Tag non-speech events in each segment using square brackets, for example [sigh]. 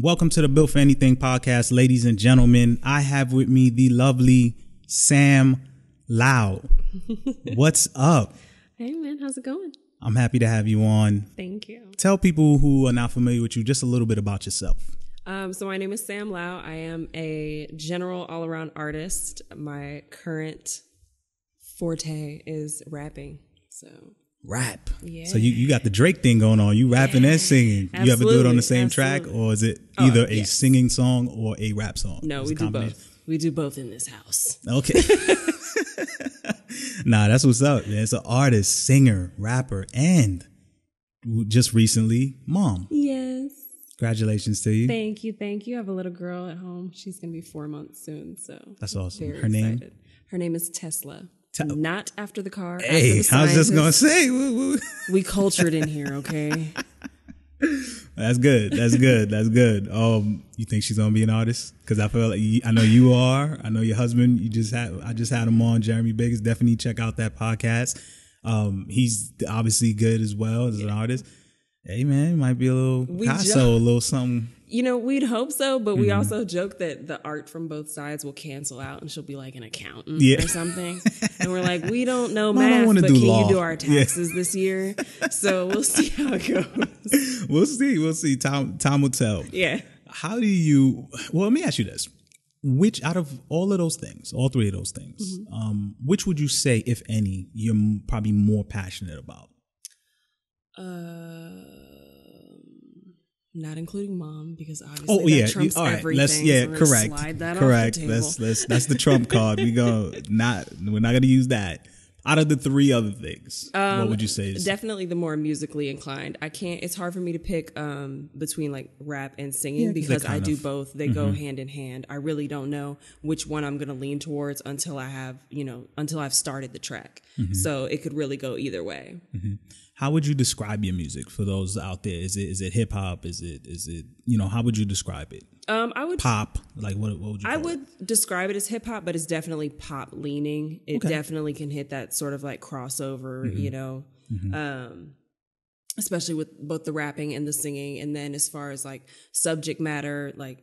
Welcome to the Built for Anything podcast, ladies and gentlemen. I have with me the lovely Sam Lao. [laughs] What's up? Hey man, how's it going? I'm happy to have you on. Thank you. Tell people who are not familiar with you just a little bit about yourself. Um, so my name is Sam Lao. I am a general all-around artist. My current forte is rapping. So Rap. Yeah. So you, you got the Drake thing going on. You rapping and singing. You ever do it on the Absolutely, same track or is it oh, either a yes. singing song or a rap song? no, It's we do both. We do both in this house. Okay. [laughs] nah, that's what's up. Man. It's an artist, singer, rapper, and just recently, mom. Yes. Congratulations to you. Thank you, thank you. I have a little girl at home. She's gonna be four months soon. So That's awesome. very Her name? Her name is Tesla. Not after the car. Hey, the I was just gonna say, woo, woo. we cultured in here, okay? [laughs] that's good. That's good. That's good. Um, you think she's gonna be an artist? Because I feel like you, I know you are. I know your husband. You just had. I just had him on. Jeremy Biggs. Definitely check out that podcast. Um, he's obviously good as well as an artist. Hey man, might be a little We Picasso, a little something. You know, we'd hope so, but we Mm-hmm. also joke that the art from both sides will cancel out and she'll be like an accountant Yeah. or something. [laughs] and we're like, we don't know Well, I don't math, but do can law. you do our Yeah. taxes this year? So we'll see how it goes. [laughs] We'll see. We'll see. Time time will tell. Yeah. How do you? Well, let me ask you this: Which out of all of those things, all three of those things, Mm-hmm. um, which would you say, if any, you're probably more passionate about? Um, not including mom because obviously Oh that yeah, trumps you- all right. everything. Let's so yeah, gonna correct, Slide that correct. Off the table. Let's let's that's the trump [laughs] card. We go not. We're not gonna use that. Out of the three other things, Um, what would you say? Is, Definitely the more musically inclined. I can't. It's hard for me to pick um, between like rap and singing Yeah, because I do of- mm-hmm. both. They go hand in hand. I really don't know which one I'm going to lean towards until I have you know until I've started the track. Mm-hmm. So it could really go either way. How would you describe your music for those out there? Is it is it hip hop? Is it is it you know how would you describe it? Um, I would Pop? Like what? What would you? I call it? would describe it as hip hop, but it's definitely pop leaning. It Okay. definitely can hit that sort of like crossover, Mm-hmm. you know, um, especially with both the rapping and the singing. And then as far as like subject matter, like,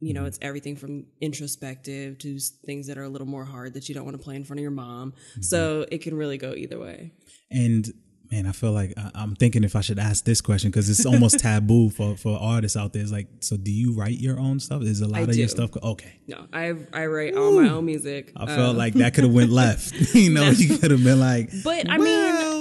you Mm-hmm. know, it's everything from introspective to things that are a little more hard that you don't want to play in front of your mom. Mm-hmm. So it can really go either way. And man, I feel like I, I'm thinking if I should ask this question because it's almost [laughs] taboo for for artists out there. It's like, so do you write your own stuff? Is a lot I of your stuff okay? No, I I write all my own music. I felt Um, like that could have went left. [laughs] [laughs] you know, you could have been like, But I well, mean,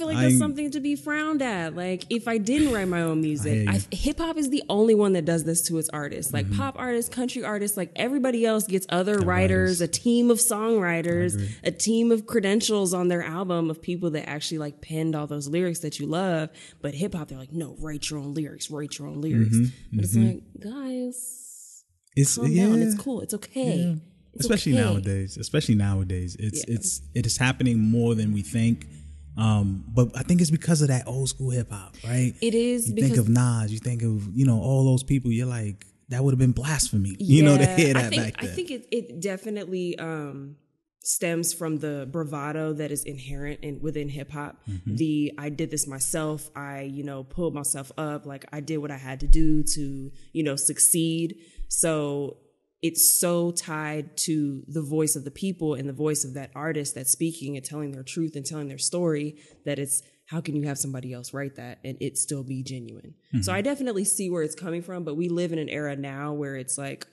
feel like I- that's something to be frowned at. Like, if I didn't write my own [sighs] music, hip hop is the only one that does this to its artists. Like mm-hmm. pop artists, country artists, like everybody else gets other writers, writers. a team of songwriters, a team of credentials on their album of people that actually like penned all those lyrics that you love. But hip hop, they're like, no, write your own lyrics, write your own mm-hmm, lyrics. But it's mm-hmm. like, guys, it's calm yeah, down. It's cool. It's okay. It's especially okay. nowadays. Especially nowadays, it's Yeah. it's it is happening more than we think. Um, but I think it's because of that old school hip hop, right? It is You think of Nas, you think of you know all those people. You're like, that would have been blasphemy, [laughs] you know, to hear that I think, back then. I think it, it definitely um, stems from the bravado that is inherent in within hip hop. Mm-hmm. The I did this myself. I you know pulled myself up. Like I did what I had to do to you know succeed. So it's so tied to the voice of the people and the voice of that artist that's speaking and telling their truth and telling their story that it's how can you have somebody else write that and it still be genuine so mm-hmm. i definitely see where it's coming from but we live in an era now where it's like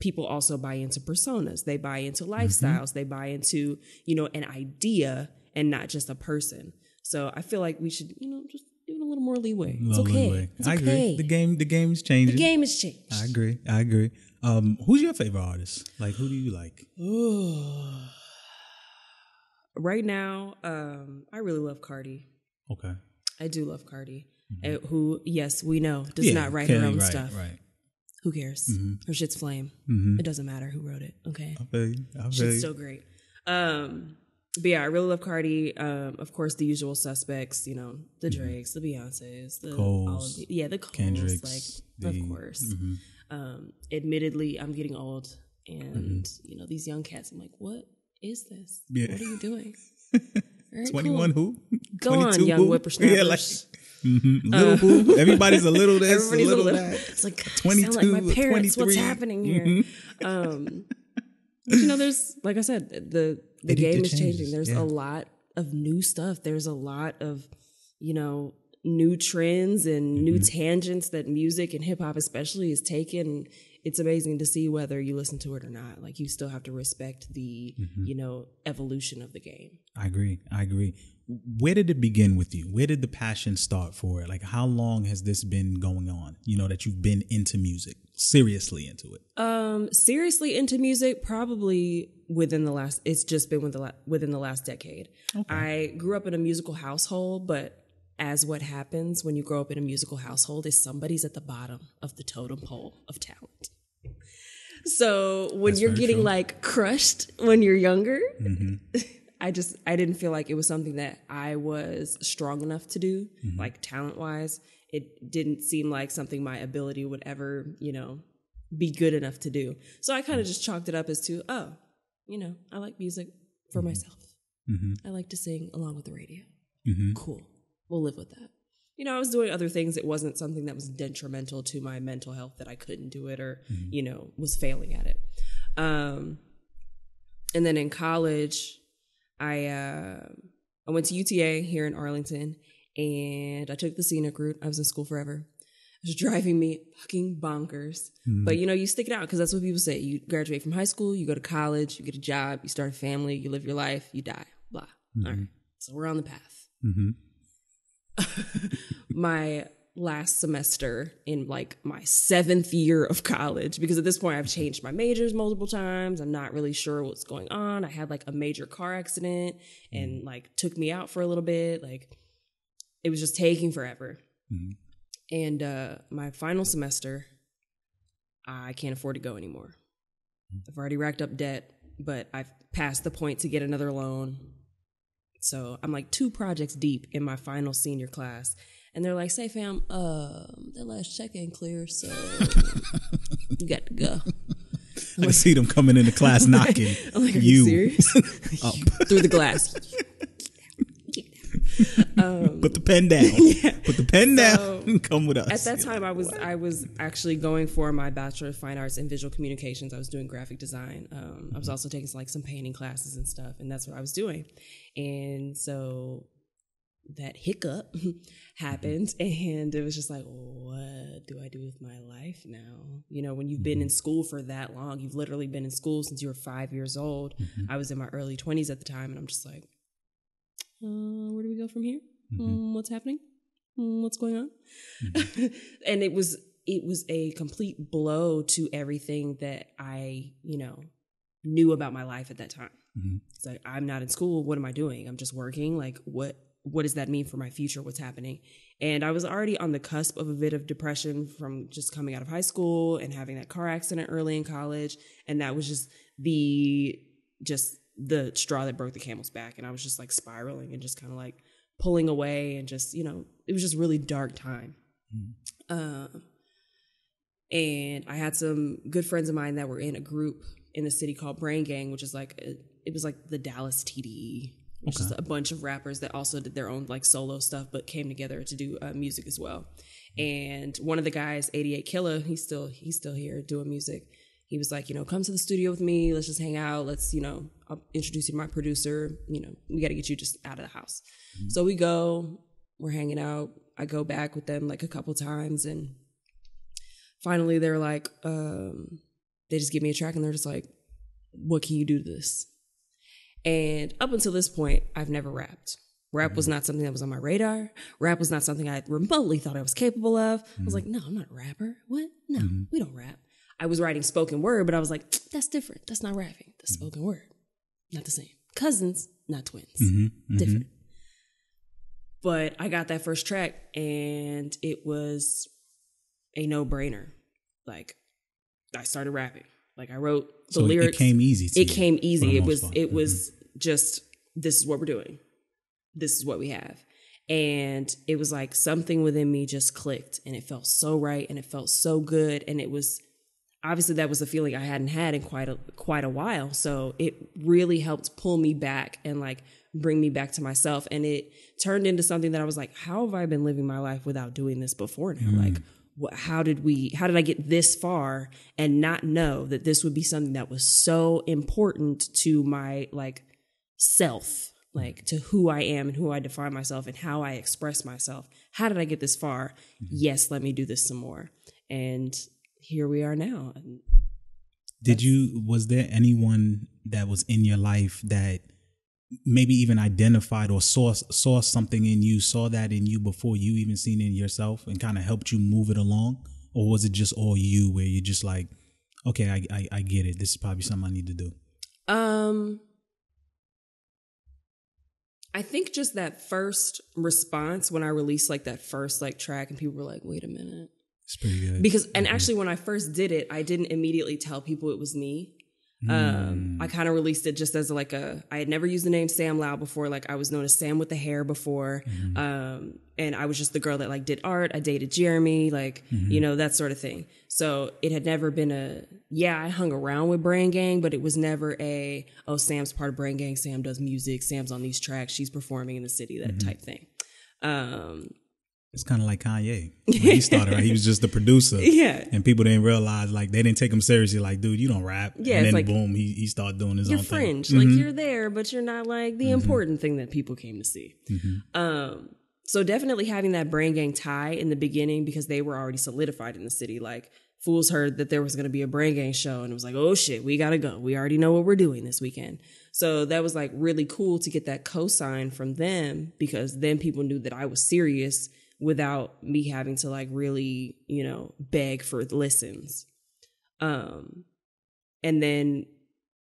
people also buy into personas they buy into mm-hmm. lifestyles they buy into you know an idea and not just a person so i feel like we should you know just give it a little more leeway it's okay leeway. it's I okay agree. The game, the game is changing. the game has changed I agree. I agree. Um, who's your favorite artist? Like, who do you like? [sighs] right now um i really love cardi Okay. i do love cardi uh, who yes we know does Yeah, not write her own right, stuff Right. who cares her shit's flame it doesn't matter who wrote it okay I feel you. I feel shit's you. so great um but yeah, I really love Cardi. Um, of course, the usual suspects, you know, the Drakes, the Beyonces, the all of Mm-hmm. The, yeah, the Coles, Kendricks, like the- of course. Um, admittedly, I'm getting old, and Mm-hmm. you know, these young cats. I'm like, what is this? Yeah. What are you doing? [laughs] Right, 21 cool. who? Go on, 22 young who? whippersnappers. [laughs] Yeah, like, Little who? Everybody's a little [laughs] this, a Everybody's little, a little. that. It's like God, 22, sound like my parents. What's happening here? Um, but you know, there's like I said, the the They game is changing. There's yeah. a lot of new stuff. There's a lot of you know new trends and Mm-hmm. new tangents that music and hip hop especially is taken. It's amazing to see whether you listen to it or not. Like you still have to respect the Mm-hmm. you know evolution of the game. I agree. I agree. Where did it begin with you? Where did the passion start for it? Like, how long has this been going on? You know, that you've been into music, seriously into it. Um, seriously into music, probably within the last. It's just been within the, la- within the last decade. I grew up in a musical household, but as what happens when you grow up in a musical household is somebody's at the bottom of the totem pole of talent. So when That's you're getting true. like crushed when you're younger, Mm-hmm. [laughs] I just I didn't feel like it was something that I was strong enough to do, Mm-hmm. like talent wise. It didn't seem like something my ability would ever, you know, be good enough to do. So I Mm-hmm. kind of just chalked it up as to, oh, you know, I like music for Mm-hmm. myself. I like to sing along with the radio. Mm-hmm. Cool. We'll live with that. You know, I was doing other things. It wasn't something that was detrimental to my mental health that I couldn't do it or, Mm-hmm. you know, was failing at it. Um, and then in college, I uh, I went to UTA here in Arlington, and I took the scenic route. I was in school forever. It was driving me fucking bonkers. But you know, you stick it out because that's what people say. You graduate from high school, you go to college, you get a job, you start a family, you live your life, you die. Blah. All right. So we're on the path. Mm-hmm. [laughs] my last semester in like my seventh year of college because at this point I've changed my majors multiple times. I'm not really sure what's going on. I had like a major car accident and mm-hmm. like took me out for a little bit. Like it was just taking forever. Mm-hmm. And uh my final semester, I can't afford to go anymore. Mm-hmm. I've already racked up debt, but I've passed the point to get another loan. So I'm like two projects deep in my final senior class. And they're like, say fam, um, that last check ain't clear, so [laughs] you got to go. I see them coming into class knocking. [laughs] I'm like, are you, you serious? [laughs] Through the glass. [laughs] Um, put the pen down. [laughs] Put the pen down. Come with us. At that time, I was I was actually going for my bachelor of fine arts in visual communications. I was doing graphic design. Um, I was also taking like some painting classes and stuff, and that's what I was doing. And so that hiccup [laughs] happened, mm-hmm. and it was just like, what do I do with my life now? You know, when you've been in mm-hmm. school for that long, you've literally been in school since you were five years old. Mm-hmm. I was in my early twenties at the time, and I'm just like, uh, where do we go from here? Um, what's happening? Um, what's going on? [laughs] and it was it was a complete blow to everything that I you know knew about my life at that time. It's like I'm not in school. What am I doing? I'm just working. Like what what does that mean for my future? What's happening? And I was already on the cusp of a bit of depression from just coming out of high school and having that car accident early in college. And that was just the just the straw that broke the camel's back. And I was just like spiraling and just kind of like pulling away and just, you know, it was just really dark time. Um, and I had some good friends of mine that were in a group in the city called Brain Gang, which is like a, it was like the Dallas TDE, which is a bunch of rappers that also did their own like solo stuff, but came together to do uh, music as well. And one of the guys, 88 Killer, he's still he's still here doing music. He was like, you know, come to the studio with me. Let's just hang out. Let's, you know, I'll introduce you to my producer. You know, we got to get you just out of the house. Mm-hmm. So we go, we're hanging out. I go back with them like a couple times, and finally they're like, um, they just give me a track and they're just like, what can you do to this? And up until this point, I've never rapped. Rap was mm-hmm. not something that was on my radar. Rap was not something I remotely thought I was capable of. I was mm-hmm. like, no, I'm not a rapper. What? No, we don't rap. I was writing spoken word, but I was like, that's different. That's not rapping. That's spoken word. Not the same. Cousins, not twins. Mm-hmm, mm-hmm. Different. But I got that first track and it was a no brainer. Like, I started rapping. Like, I wrote the so lyrics it came easy. It you, came easy. It was part. it was mm-hmm. just this is what we're doing. This is what we have. And it was like something within me just clicked and it felt so right and it felt so good and it was obviously that was a feeling I hadn't had in quite a quite a while. So it really helped pull me back and like bring me back to myself. And it turned into something that I was like, how have I been living my life without doing this before now? Hmm. Like, what, how did we, how did I get this far and not know that this would be something that was so important to my like self, like to who I am and who I define myself and how I express myself? How did I get this far? Mm-hmm. Yes, let me do this some more. And here we are now. And Did you was there anyone that was in your life that maybe even identified or saw saw something in you, saw that in you before you even seen it in yourself and kind of helped you move it along? Or was it just all you where you're just like, okay, I, I I get it. This is probably something I need to do. Um, I think just that first response when I released like that first like track, and people were like, "Wait a minute," It's pretty good. because and actually when I first did it, I didn't immediately tell people it was me. Um, I kind of released it just as like a I had never used the name Sam Lao before. Like I was known as Sam with the hair before, um, and I was just the girl that like did art. I dated Jeremy, like you know that sort of thing. So it had never been a yeah. I hung around with Brain Gang, but it was never a oh Sam's part of Brain Gang. Sam does music. Sam's on these tracks. She's performing in the city. That type thing. Um, It's kind of like Kanye. When he started, right? He was just the producer. [laughs] Yeah. And people didn't realize, like, they didn't take him seriously. Like, dude, you don't rap. Yeah, And then like- boom, he, he started doing his you're own fringe. thing. Like mm-hmm. you're there, but you're not like the mm-hmm. important thing that people came to see. Mm-hmm. Um, so definitely having that brain gang tie in the beginning because they were already solidified in the city. Like fools heard that there was going to be a brain gang show and it was like, oh shit, we got to go. We already know what we're doing this weekend. So that was like really cool to get that cosign from them because then people knew that I was serious without me having to like really, you know, beg for listens. Um, and then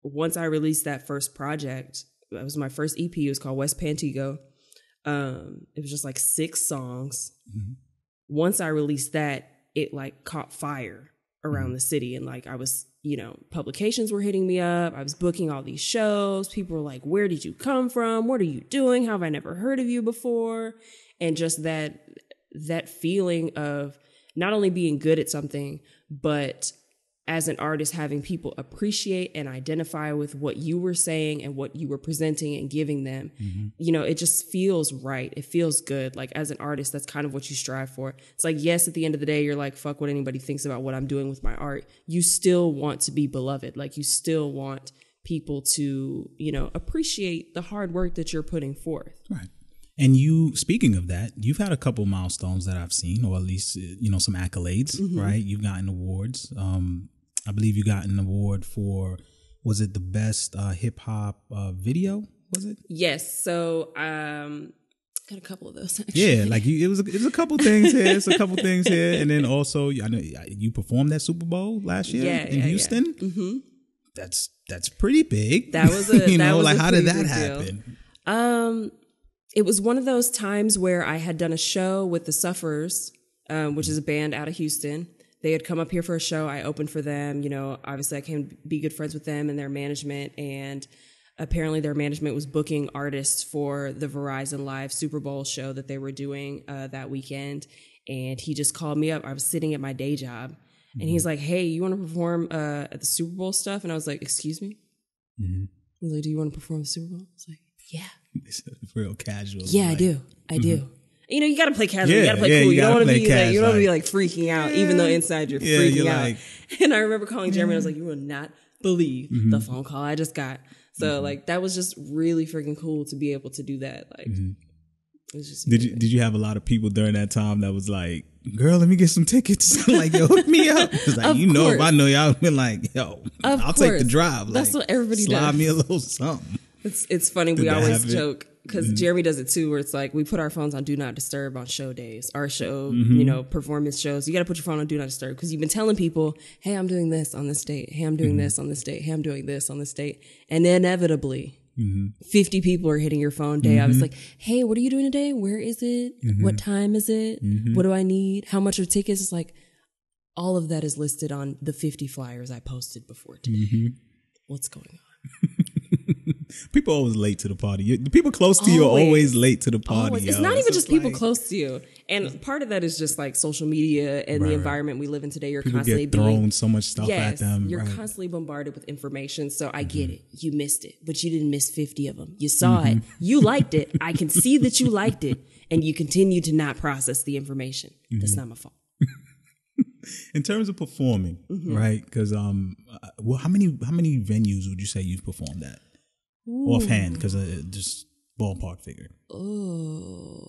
once I released that first project, that was my first EP. It was called West Pantego. Um, it was just like six songs. Once I released that, it like caught fire around the city, and like I was, you know, publications were hitting me up. I was booking all these shows. People were like, "Where did you come from? What are you doing? How have I never heard of you before?" And just that that feeling of not only being good at something, but as an artist having people appreciate and identify with what you were saying and what you were presenting and giving them. Mm-hmm. You know it just feels right. It feels good. Like as an artist that's kind of what you strive for. It's like yes at the end of the day you're like fuck what anybody thinks about what i'm doing with my art. You still want to be beloved. Like you still want people to you know appreciate the hard work that you're putting forth. Right. And you, speaking of that, you've had a couple milestones that I've seen, or at least you know some accolades, Mm-hmm. right? You've gotten awards. Um, I believe you got an award for was it the best uh, hip hop uh, video? Was it? yes so um got a couple of those actually. Yeah, like you, it was. It was a couple things here. It's a couple things here, [laughs] and then also I know you performed that Super Bowl last year Yeah, in yeah, yeah. Houston. Mm-hmm. That's that's pretty big. That was a- [laughs] you that know was like a how did that big deal. happen? Um, it was one of those times where I had done a show with the Sufferers, um, which is a band out of Houston. They had come up here for a show. I opened for them. You know, obviously I came to be good friends with them and their management. And apparently their management was booking artists for the Verizon Live Super Bowl show that they were doing uh, that weekend. And he just called me up. I was sitting at my day job. And he's like, "Hey, you want to perform uh, at the Super Bowl stuff?" And I was like, "Excuse me." He's like, "Do you want to perform the Super Bowl?" I was like, "Yeah." [laughs] It's real casual. Yeah, I do. I do. You know, you gotta play casual. you gotta play yeah, cool. you You, don't want to play be like, you don't want to be like- like freaking out, even though inside you're Yeah, freaking you're out. like- [laughs] and I remember calling Jeremy. and I was like, "You will not believe Mm-hmm. the phone call I just got." So like that was just really freaking cool to be able to do that. Like, it was just Mm-hmm. Did you did you have a lot of people during that time that was like, "Girl, let me get some tickets"? [laughs] like, yo, hook me up. It's like Of you know, if. I know y'all, been like, yo, Of I'll take the course. drive. That's what everybody slide does. me a little something. It's it's funny. We always? Mm-hmm. joke because Jeremy does it too, where it's like we put our phones on do not disturb on show days, our show, Mm-hmm. you know, performance shows. You got to put your phone on do not disturb because you've been telling people, "Hey, I'm doing this on this date. Hey, I'm doing Mm-hmm. this on this date. Hey, I'm doing this on this date," and inevitably. Mm-hmm. 50 people are hitting your phone day. I was like, hey, what are you doing today? Where is it? Mm-hmm. What time is it? What do I need? How much are tickets? It's like, all of that is listed on the 50 flyers I posted before today. Mm-hmm. What's going on? [laughs] people always late to the party. The people close to you are Always. always late to the party. Always. It's yo. not even just people like- close to you. And part of that is just like social media and Right, the environment we live in today. You're People constantly get thrown being so much stuff yes, at them. you're right. Mm-hmm. constantly bombarded with information. So I get it. You missed it, but you didn't miss 50 of them. You saw it. Mm-hmm. You liked it. I can see that you liked it, and you continue to not process the information. That's Mm-hmm. not my fault. [laughs] in terms of performing, Mm-hmm. right? Because um, uh, well, how many how many venues would you say you've performed at offhand? Because uh, just ballpark figure. Oh.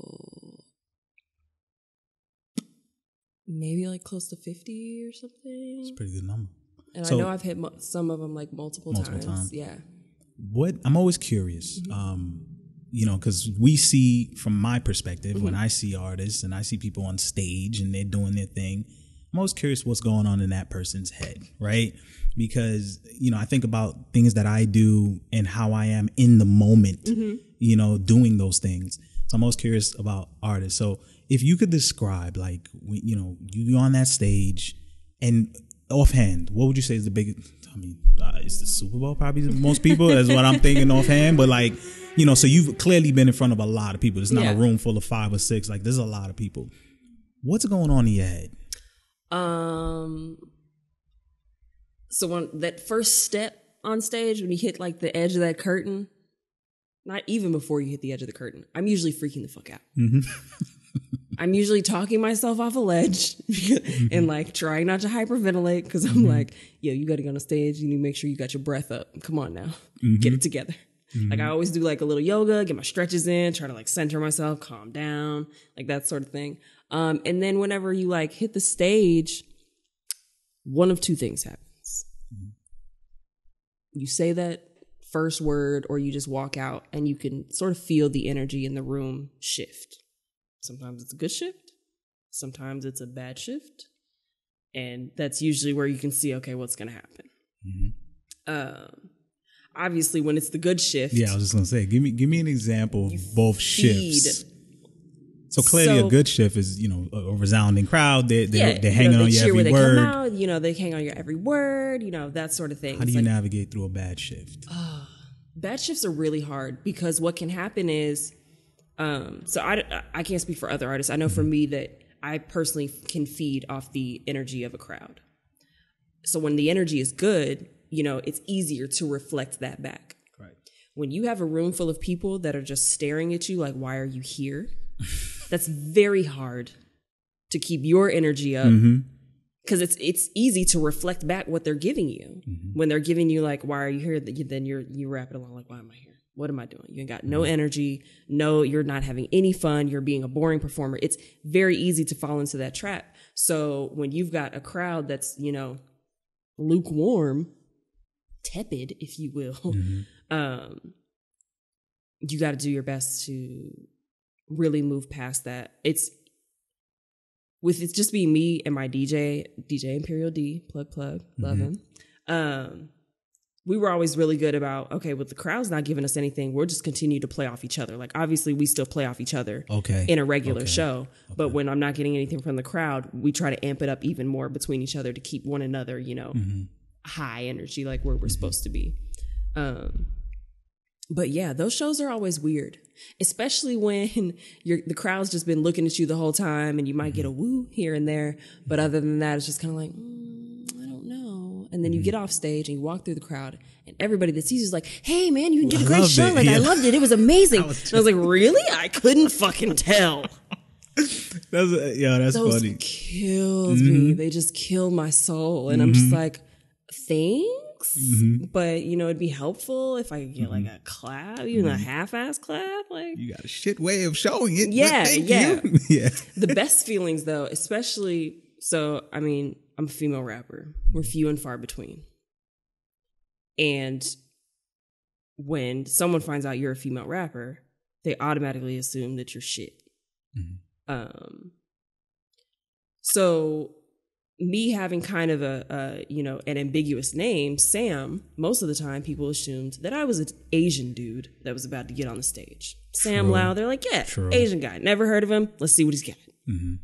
Maybe like close to 50 or something. It's a pretty good number. And So- I know I've hit mo- some of them like multiple, Multiple times. Yeah. What I'm always curious, um, you know, because we see from my perspective when Mm-hmm. I see artists and I see people on stage and they're doing their thing. I'm always curious what's going on in that person's head, right? Because you know, I think about things that I do and how I am in the moment, Mm-hmm. you know, doing those things. So I'm always curious about artists. So if you could describe, like, you know, you on that stage and offhand, what would you say is the biggest? I mean, uh, is the Super Bowl probably most people? That's what I'm thinking [laughs] offhand. But like, you know, so you've clearly been in front of a lot of people. It's not Yeah. a room full of five or six. Like, there's a lot of people. What's going on in your head? Um. So when that first step on stage, when you hit like the edge of that curtain, not even before you hit the edge of the curtain, I'm usually freaking the fuck out. Mm-hmm. [laughs] [laughs] I'm usually talking myself off a ledge [laughs] and like trying not to hyperventilate because I'm mm-hmm. like, yo, you got to go on stage. You need to make sure you got your breath up. Come on now, get it mm-hmm. together. Like I always do like a little yoga, get my stretches in, try to like center myself, calm down, like that sort of thing. Um, and then whenever you like hit the stage, one of two things happens. You say that first word or you just walk out and you can sort of feel the energy in the room shift. Sometimes it's a good shift, sometimes it's a bad shift. And that's usually where you can see, okay, what's going to happen. Um, obviously, when it's the good shift, Yeah, I was just gonna say, give me give me an example of both shifts. So clearly, So- a good shift is you know a, resounding crowd. They they yeah, they're you know, they on your every they word. come out. You know, they hang on your every word. You know, that sort of thing. How do you like, navigate through a bad shift? bad shifts are really hard because what can happen is um so i i can't speak for other artists i know for me that i personally can feed off the energy of a crowd so when the energy is good you know it's easier to reflect that back Right. when you have a room full of people that are just staring at you like why are you here that's very hard to keep your energy up mm-hmm. because it's it's easy to reflect back what they're giving you. Mm-hmm. When they're giving you like why are you here? Then you- then you're you wrap it along like why am i here? What am i doing? You ain't got no mm-hmm. energy no you're not having any fun you're being a boring performer. It's very easy to fall into that trap. So when you've got a crowd that's you know lukewarm tepid if you will um you got to do your best to really move past that it's with it just being me and my DJ, DJ Imperial D, plug plug, love him. Um, we were always really good about okay, with the crowd's not giving us anything, we'll just continue to play off each other. Like obviously, we still play off each other Okay. in a regular Okay. show, but when I'm not getting anything from the crowd, we try to amp it up even more between each other to keep one another, you know, high energy, like where we're supposed to be. Um, but yeah, those shows are always weird, especially when [laughs] you're the crowd's just been looking at you the whole time, and you might get a woo here and there. But other than that, it's just kind of like mm, I don't know. And then you get off stage and you walk through the crowd, and everybody that sees you is like, "Hey, man, you did a great show! it. Like I loved it. It [laughs] was amazing." and I was like, "Really? I couldn't [laughs] fucking tell." That's uh, yeah, that's Those funny. kills Mm-hmm. me. They just kill my soul, and I'm just like, thanks. Mm-hmm. But you know, it'd be helpful if I could get like a clap, even a half-ass clap. Like You got a shit way of showing it. Yeah, thank yeah. you. [laughs] yeah. the best feelings, though, especially. So, I mean, I'm a female rapper. We're few and far between, and when someone finds out you're a female rapper, they automatically assume that you're shit. Um, so me having kind of a, a you know an ambiguous name, Sam, most of the time people assumed that I was an Asian dude that was about to get on the stage. Sam True. Lao, they're like, yeah, True. Asian guy, never heard of him. Let's see what he's got. Mm-hmm.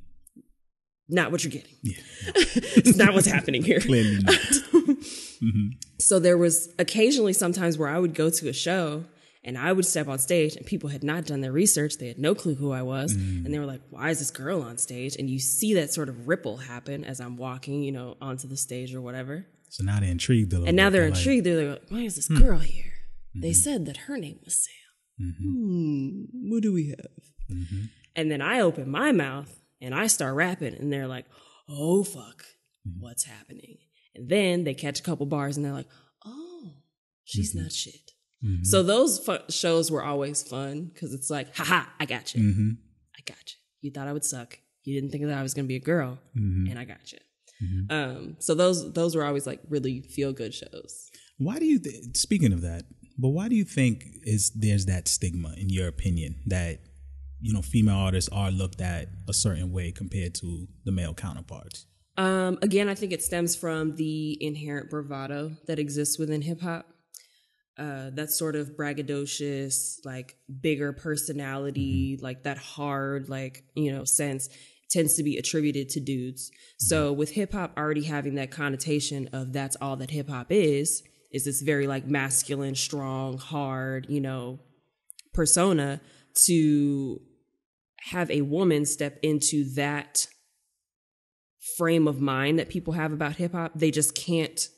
Not what you're getting. [laughs] it's not what's happening here. Clearly not. [laughs] So there was occasionally sometimes where I would go to a show and I would step on stage and people had not done their research. They had no clue who I was. Mm. And they were like, why is this girl on stage? And you see that sort of ripple happen as I'm walking, you know, onto the stage or whatever. So now they're intrigued a little And now they're like, Hmm. intrigued. They're like, why is this girl here? They Mm-hmm. said that her name was Sam. Hmm, what do we have? Mm-hmm. And then I open my mouth and I start rapping, and they're like, oh, fuck, Mm-hmm. what's happening? And then they catch a couple bars and they're like, oh, she's Mm-hmm. not shit. So those fu- shows were always fun because it's like, haha, I got you. Mm-hmm. I got you. You thought I would suck. You didn't think that I was going to be a girl, Mm-hmm. and I got you. Um, so those those were always like really feel good shows. Why do you? Th- speaking of that, but why do you think is there's that stigma in your opinion that you know female artists are looked at a certain way compared to the male counterparts? Um, again, I think it stems from the inherent bravado that exists within hip hop. Uh, that sort of braggadocious, like bigger personality, like that hard, like, you know, sense tends to be attributed to dudes. So with hip hop already having that connotation of that's all that hip hop is, is this very like masculine, strong, hard, you know, persona to have a woman step into that frame of mind that people have about hip hop, they just can't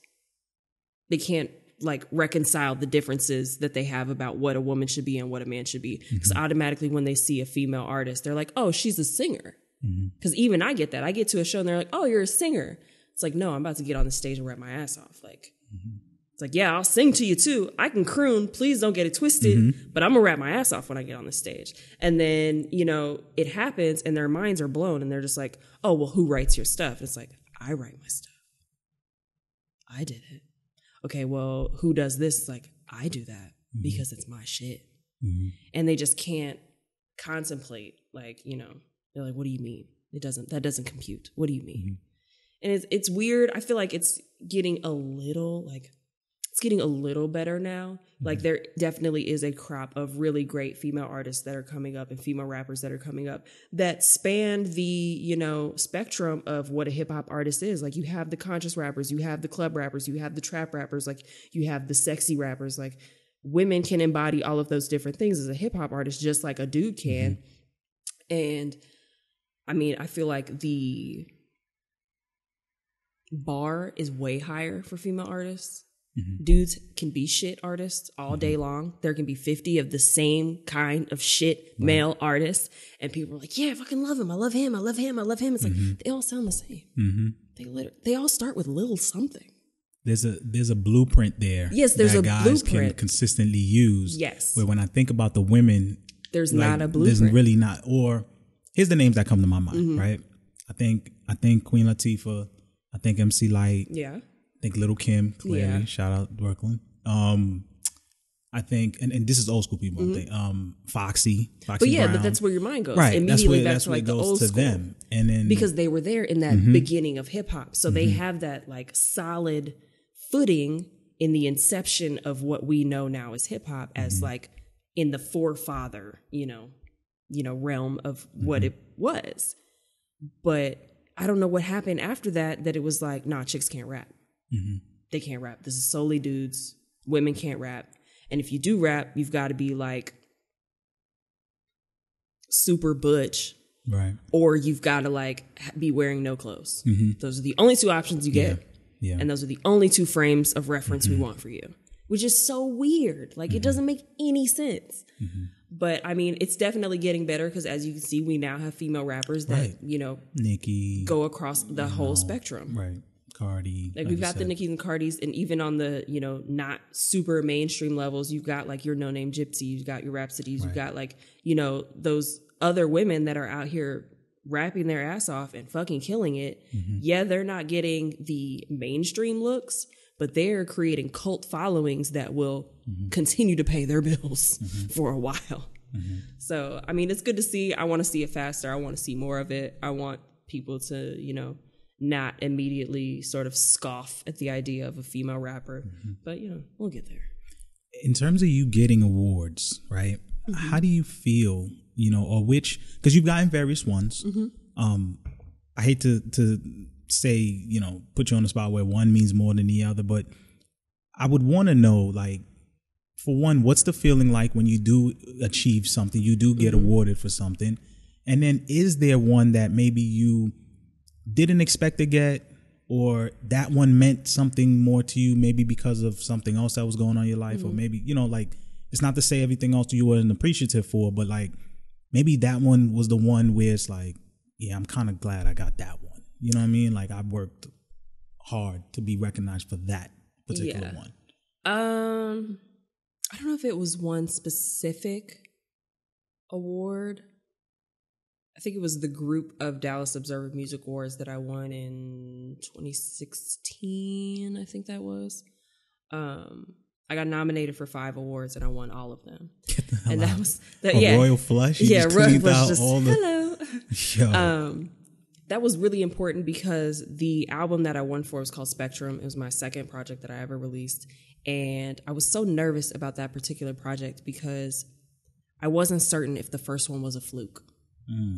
they can't like reconcile the differences that they have about what a woman should be and what a man should be. Mm-hmm. Because automatically when they see a female artist, they're like, "Oh, she's a singer." Mm-hmm. Because even I get that. I get to a show and they're like, "Oh, you're a singer." It's like, no, I'm about to get on the stage and rap my ass off. Like, mm-hmm. it's like, yeah, I'll sing to you too. I can croon. Please don't get it twisted. But I'm gonna rap my ass off when I get on the stage. And then you know it happens, and their minds are blown, and they're just like, oh, well, who writes your stuff? And it's like I write my stuff. I did it. Okay, well, who does this? It's like I do that mm-hmm. because it's my shit. Mm-hmm. And they just can't contemplate. Like you know, they're like, what do you mean? It doesn't. That doesn't compute. What do you mean? Mm-hmm. and it's it's weird. I feel like it's getting a little like it's getting a little better now. Like mm-hmm. there definitely is a crop of really great female artists that are coming up and female rappers that are coming up that span the, you know, spectrum of what a hip hop artist is. Like you have the conscious rappers, you have the club rappers, you have the trap rappers, like you have the sexy rappers. Like women can embody all of those different things as a hip hop artist just like a dude can. Mm-hmm. And I mean, I feel like the bar is way higher for female artists. Mm-hmm. Dudes can be shit artists all mm-hmm. day long. There can be 50 of the same kind of shit male artists. And people are like, yeah, I fucking love him. I love him. I love him. I love him. It's like, mm-hmm. they all sound the same. They, liter- they all start with little something. There's a there's a blueprint there. Yes, there's that a guys can blueprint. consistently use. Yes. Where when I think about the women, There's like, not a blueprint. Mm-hmm. really not. Or here's the names that come to my mind. Right. I think I think Queen Latifah. I think MC Lyte. yeah. I think Little Kim, clearly. Yeah. Shout out Brooklyn. Um, I think, and, and this is old school people. I think, um, Foxy, Foxy Mm-hmm. But yeah, Brown. but that's where your mind goes. right. That's Immediately where back that's to where like it the goes old to school. them, and then because they were there in that Mm-hmm. beginning of hip hop. So they have that like solid footing in the inception of what we know now as hip hop Mm-hmm. as like in the forefather, you know, you know, realm of what Mm-hmm. it was. But I don't know what happened after that that it was like, nah, chicks can't rap. Mm-hmm. They can't rap. This is solely dudes. Women can't rap. And if you do rap, you've got to be like super butch right. or you've got to like be wearing no clothes. Those are the only two options you get. Mm-hmm. Yeah. And those are the only two frames of reference we want for you, which is so weird. Like it doesn't make any sense. But I mean, it's definitely getting better because as you can see, we now have female rappers that, Right. you know, Nicki. go across the whole spectrum. Right. Cardi. Like like we've got the said. Nickies and Cardis, and even on the you know not super mainstream levels, you've got like your Noname Gypsy, you've got your Rhapsodies, you've got like you know those other women that are out here rapping their ass off and fucking killing it. Mm-hmm. Yeah, they're not getting the mainstream looks, but they're creating cult followings that will Mm-hmm. continue to pay their bills [laughs] for a while. Mm-hmm. So I mean, it's good to see. I want to see it faster. I want to see more of it. I want people to you know not immediately sort of scoff at the idea of a female rapper. Mm-hmm. But you know, we'll get there. in terms of you getting awards, right? Mm-hmm. How do you feel, you know, or which because you've gotten various ones. Mm-hmm. Um, I hate to to say, you know, put you on the spot where one means more than the other, but I would want to know, like, for one, what's the feeling like when you do achieve something, you do get awarded for something, and then is there one that maybe you didn't expect to get, or that one meant something more to you, maybe because of something else that was going on in your life, or maybe you know, like, it's not to say everything else you weren't appreciative for, but like, maybe that one was the one where it's like, yeah, I'm kind of glad I got that one. You know what I mean? Like, I worked hard to be recognized for that particular Yeah. one. Um, I don't know if it was one specific award. I think it was the group of Dallas Observer Music Awards that I won in 2016. I think that was. Um, I got nominated for five awards and I won all of them. And that was that. Yeah, royal flush. You yeah. Royal Flush just all the. hello. Um, that was really important because the album that I won for was called Spectrum. It was my second project that I ever released. And I was so nervous about that particular project because I wasn't certain if the first one was a fluke.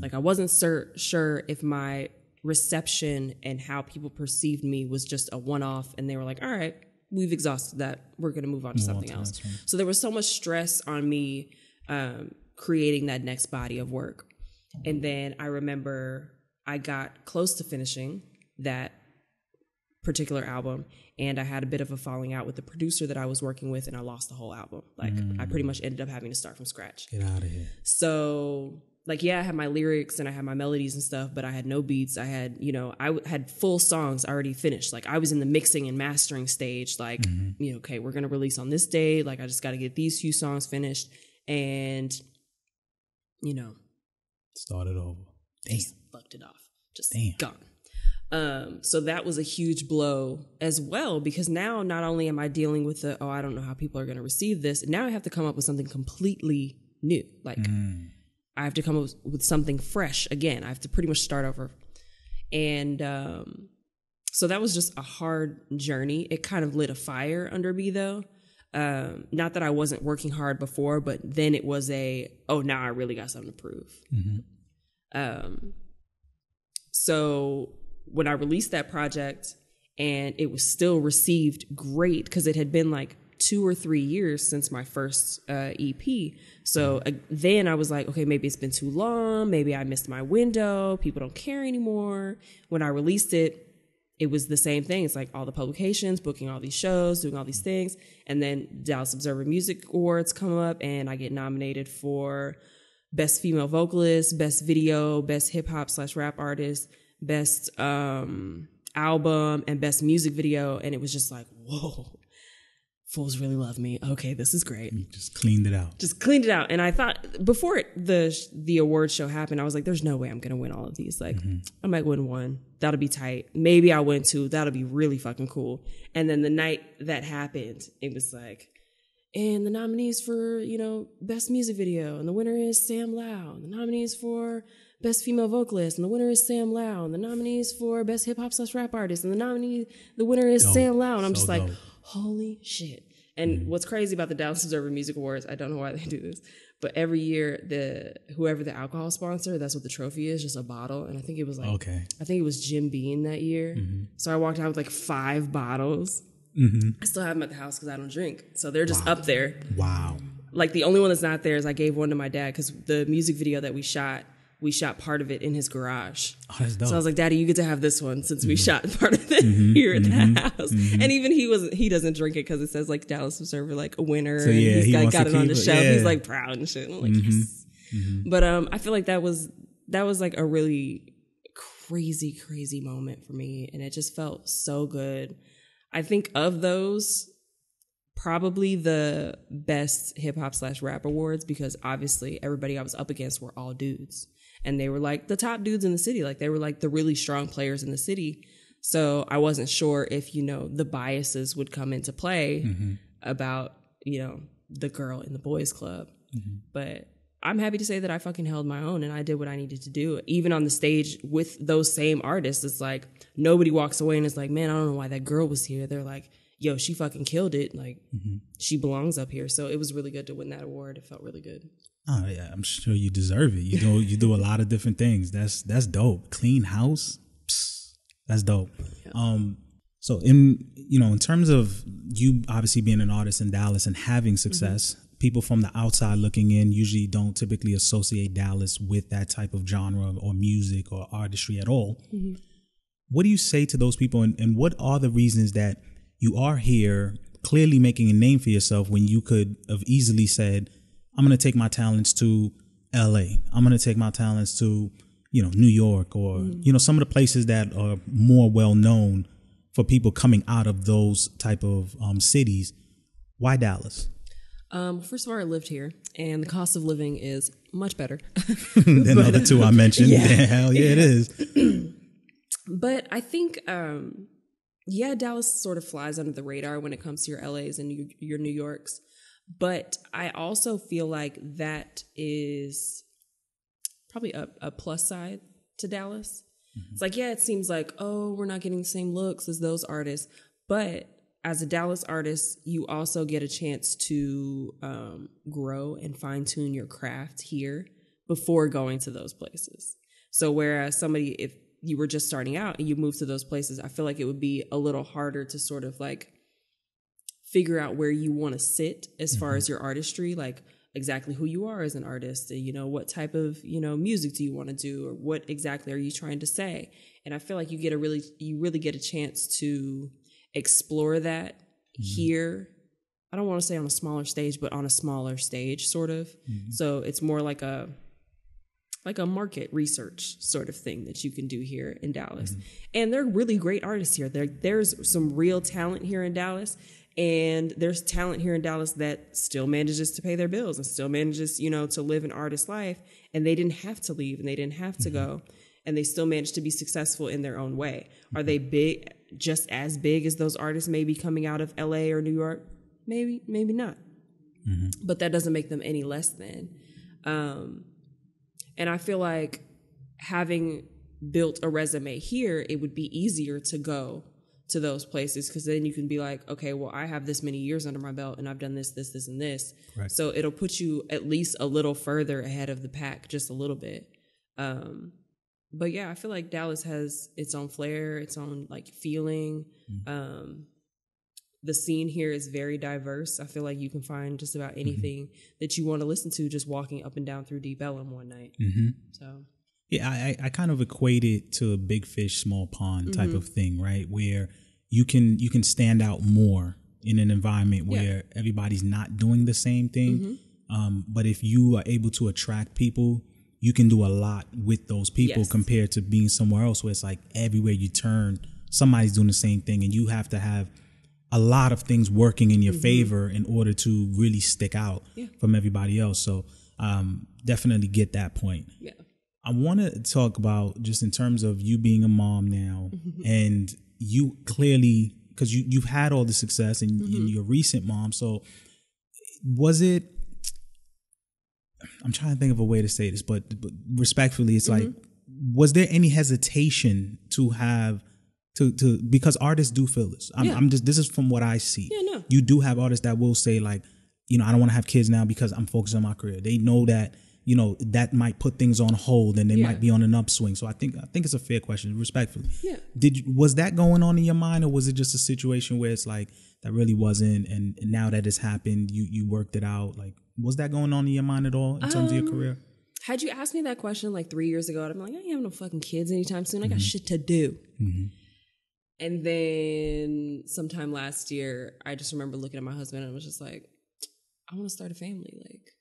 Like, I wasn't cer- sure if my reception and how people perceived me was just a one off. And they were like, all right, we've exhausted that. We're going to move on to something to else. one. So there was so much stress on me um, creating that next body of work. And then I remember I got close to finishing that particular album and I had a bit of a falling out with the producer that I was working with and I lost the whole album. Like I pretty much ended up having to start from scratch. get out of here. So like yeah, I had my lyrics and I had my melodies and stuff, but I had no beats. I had, you know, I w- had full songs already finished. Like I was in the mixing and mastering stage like, you know, okay, we're going to release on this day, like I just got to get these few songs finished and you know, Started over. Damn. just fucked it off. Just Damn. gone. Um, so that was a huge blow as well because now not only am I dealing with the oh I don't know how people are going to receive this, now I have to come up with something completely new. Like I have to come up with something fresh again. I have to pretty much start over, and um, so that was just a hard journey. It kind of lit a fire under me though. Um, not that I wasn't working hard before, but then it was a oh now I really got something to prove. Um, so when I released that project and it was still received great because it had been like two or three years since my first uh, EP. So uh, then I was like, okay, maybe it's been too long. Maybe I missed my window. People don't care anymore. When I released it, it was the same thing. It's like all the publications, booking all these shows, doing all these things. And then Dallas Observer Music Awards come up and I get nominated for Best Female Vocalist, Best Video, Best Hip Hop slash Rap Artist, Best um, Album, and Best Music Video. And it was just like, whoa, fools really love me. Okay, this is great You just cleaned it out. just cleaned it out. And I thought before it, the the award show happened, I was like, "There's no way I'm gonna win all of these. Like, mm-hmm. I might win one. That'll be tight. Maybe I'll win two. That'll be really fucking cool." And then the night that happened, it was like, and the nominees for you know best music video, and the winner is Sam Lao. And the nominees for best female vocalist, and the winner is Sam Lao. And the nominees for best hip hop slash rap artist, and the nominee, the winner is Dope. Sam Lao. And I'm So just like, dope. Holy shit. And mm-hmm. what's crazy about the Dallas Observer Music Awards, I don't know why they [laughs] do this, but every year the whoever the alcohol sponsor, that's what the trophy is, just a bottle. And I think it was like Okay. I think it was Jim Beam that year. Mm-hmm. So I walked out with like five bottles. Mm-hmm. I still have them at the house because I don't drink. So they're just up there. Wow. Like the only one that's not there is I gave one to my dad because the music video that we shot, we shot part of it in his garage. Oh, that's dope. So I was like, Daddy, you get to have this one since we Mm-hmm. shot part of it here at the house. And even he was he doesn't drink it because it says like Dallas Observer like a winner. So, and yeah, he's he got, got it on the shelf. He's yeah. Mm-hmm. like proud and shit. And I'm like, yes. But um, I feel like that was that was like a really crazy, crazy moment for me, and it just felt so good. I think of those, probably the best hip hop slash rap awards because obviously everybody I was up against were all dudes, and they were like the top dudes in the city. Like they were like the really strong players in the city. So I wasn't sure if you know the biases would come into play mm-hmm. about you know the girl in the boys club, mm-hmm. but. I'm happy to say that I fucking held my own and I did what I needed to do. Even on the stage with those same artists, it's like nobody walks away and it's like, man, I don't know why that girl was here. They're like, yo, she fucking killed it. Like, mm-hmm. she belongs up here. So it was really good to win that award. It felt really good. Oh yeah, I'm sure you deserve it. You know, you do a lot of different things. That's that's dope. Clean house. Psst, that's dope. Um, So in you know, in terms of you obviously being an artist in Dallas and having success, mm-hmm. people from the outside looking in usually don't typically associate Dallas with that type of genre or music or artistry at all. Mm-hmm. What do you say to those people and, and what are the reasons that you are here clearly making a name for yourself when you could have easily said, I'm gonna take my talents to LA. I'm gonna take my talents to, you know, New York or, mm-hmm. you know, some of the places that are more well known for people coming out of those type of um, cities. Why Dallas? Um, first of all, I lived here, and the cost of living is much better [laughs] than the other two I mentioned. [laughs] Yeah. yeah hell yeah, it is. [clears throat] but I think, um, yeah, Dallas sort of flies under the radar when it comes to your LAs and your, your New Yorks. But I also feel like that is probably a, a plus side to Dallas Mm-hmm. It's like, yeah, it seems like, oh, we're not getting the same looks as those artists. But as a Dallas artist, you also get a chance to um, grow and fine tune your craft here before going to those places. So, whereas somebody, if you were just starting out and you moved to those places, I feel like it would be a little harder to sort of like figure out where you want to sit as mm-hmm. far as your artistry. Like, exactly who you are as an artist you know what type of you know music do you want to do or what exactly are you trying to say and i feel like you get a really you really get a chance to explore that mm-hmm. here i don't want to say on a smaller stage but on a smaller stage sort of mm-hmm. so it's more like a like a market research sort of thing that you can do here in Dallas. Mm-hmm. And they're really great artists here. There, there's some real talent here in Dallas and there's talent here in Dallas that still manages to pay their bills and still manages, you know, to live an artist life. And they didn't have to leave and they didn't have to mm-hmm. go. And they still managed to be successful in their own way. Are they big, just as big as those artists maybe coming out of LA or New York? Maybe, maybe not. Mm-hmm. But that doesn't make them any less than. Um, and I feel like having built a resume here, it would be easier to go to those places because then you can be like, okay, well, I have this many years under my belt and I've done this, this, this, and this. Right. So it'll put you at least a little further ahead of the pack, just a little bit. Um, but yeah, I feel like Dallas has its own flair, its own like feeling. Mm-hmm. Um, the scene here is very diverse. I feel like you can find just about mm-hmm. anything mm-hmm. that you want to listen to just walking up and down through Deep Ellum one night. Mm-hmm. So yeah, I, I kind of equate it to a big fish, small pond type mm-hmm. of thing, right? Where you can you can stand out more in an environment where yeah. everybody's not doing the same thing. Mm-hmm. Um, but if you are able to attract people, you can do a lot with those people yes. compared to being somewhere else where it's like everywhere you turn, somebody's doing the same thing, and you have to have a lot of things working in your mm-hmm. favor in order to really stick out yeah. from everybody else. So um, definitely get that point. Yeah. I want to talk about just in terms of you being a mom now mm-hmm. and you clearly because you you've had all the success and, mm-hmm. recent mom. So was it? I'm trying to think of a way to say this, but, but respectfully, it's mm-hmm. like, was there any hesitation to have? to to because artists do feel this. I'm, yeah. I'm, just this is from what I see. Yeah, no. You do have artists that will say like, you know, I don't want to have kids now because I'm focused on my career. They know that you know that might put things on hold and they yeah. might be on an upswing. So i think i think it's a fair question respectfully. Yeah. Did was that going on in your mind or was it just a situation where it's like that really wasn't and, and now that it's happened you you worked it out? Like was that going on in your mind at all in terms um, of your um, career? had you asked me that question like three years ago i'd be like i ain't having no fucking kids anytime soon. I got mm-hmm. shit to do. Mm-hmm. and then sometime last year i just remember looking at my husband and i was just like i want to start a family like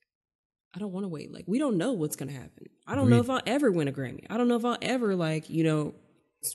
I don't want to wait. Like, we don't know what's going to happen. I don't Agreed. know if I'll ever win a Grammy. I don't know if I'll ever, like, you know,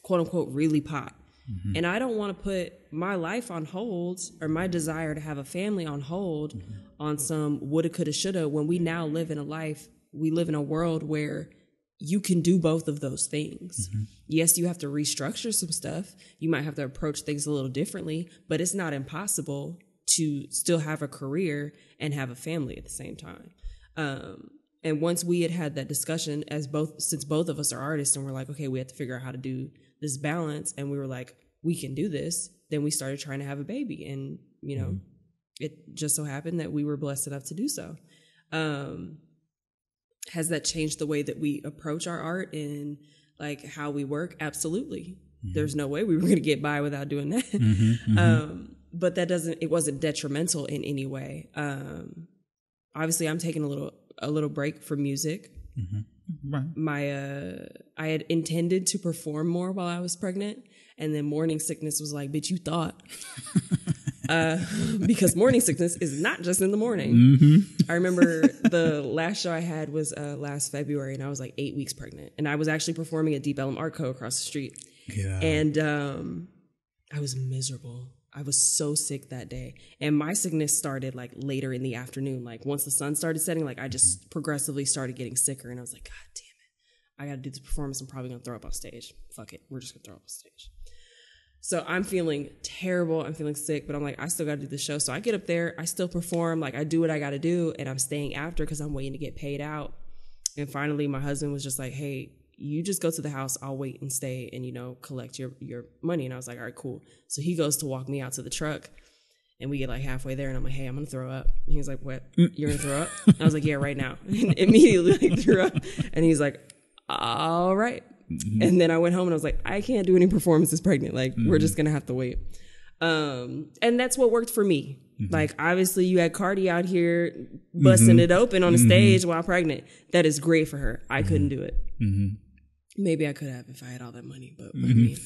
quote unquote, really pop. Mm-hmm. And I don't want to put my life on hold or my desire to have a family on hold mm-hmm. on some woulda, coulda, shoulda when we now live in a life, we live in a world where you can do both of those things. Mm-hmm. Yes, you have to restructure some stuff. You might have to approach things a little differently, but it's not impossible to still have a career and have a family at the same time. Um, and once we had had that discussion, as both since both of us are artists, and we're like, okay, we have to figure out how to do this balance, and we were like, we can do this. Then we started trying to have a baby, and you know, mm-hmm. it just so happened that we were blessed enough to do so. Um, has that changed the way that we approach our art and like how we work? Absolutely. there's no way we were going to get by without doing that. [laughs] Um, but that doesn't, it wasn't detrimental in any way. Um, obviously, I'm taking a little a little break from music. Right. My uh, I had intended to perform more while I was pregnant, and then morning sickness was like, "Bitch, you thought." [laughs] uh, because morning sickness is not just in the morning. I remember the last show I had was uh, last February, and I was like eight weeks pregnant, and I was actually performing at Deep Ellum Art Co across the street, Yeah. and um, I was miserable. I was so sick that day, and my sickness started like later in the afternoon. Like once the sun started setting, like I just mm-hmm. progressively started getting sicker, and I was like, God damn it, I got to do this performance. I'm probably gonna throw up on stage. Fuck it, we're just gonna throw up on stage. So I'm feeling terrible. I'm feeling sick, but I'm like, I still got to do the show. So I get up there, I still perform, like I do what I got to do, and I'm staying after because I'm waiting to get paid out. And finally, my husband was just like, "Hey, you just go to the house. I'll wait and stay, and you know, collect your your money." And I was like, "All right, cool." So he goes to walk me out to the truck, and we get like halfway there, and I'm like, "Hey, I'm gonna throw up." And he's like, "What? Mm. You're gonna throw up?" And I was like, "Yeah, right now." [laughs] And immediately like threw up, and he's like, "All right." Mm-hmm. And then I went home and I was like, I can't do any performances pregnant. Like, we're just mm-hmm. gonna have to wait. Um, and that's what worked for me. Mm-hmm. Like, obviously, you had Cardi out here busting it open on the stage while pregnant. That is great for her. I couldn't do it. Maybe I could have if I had all that money, but I mean,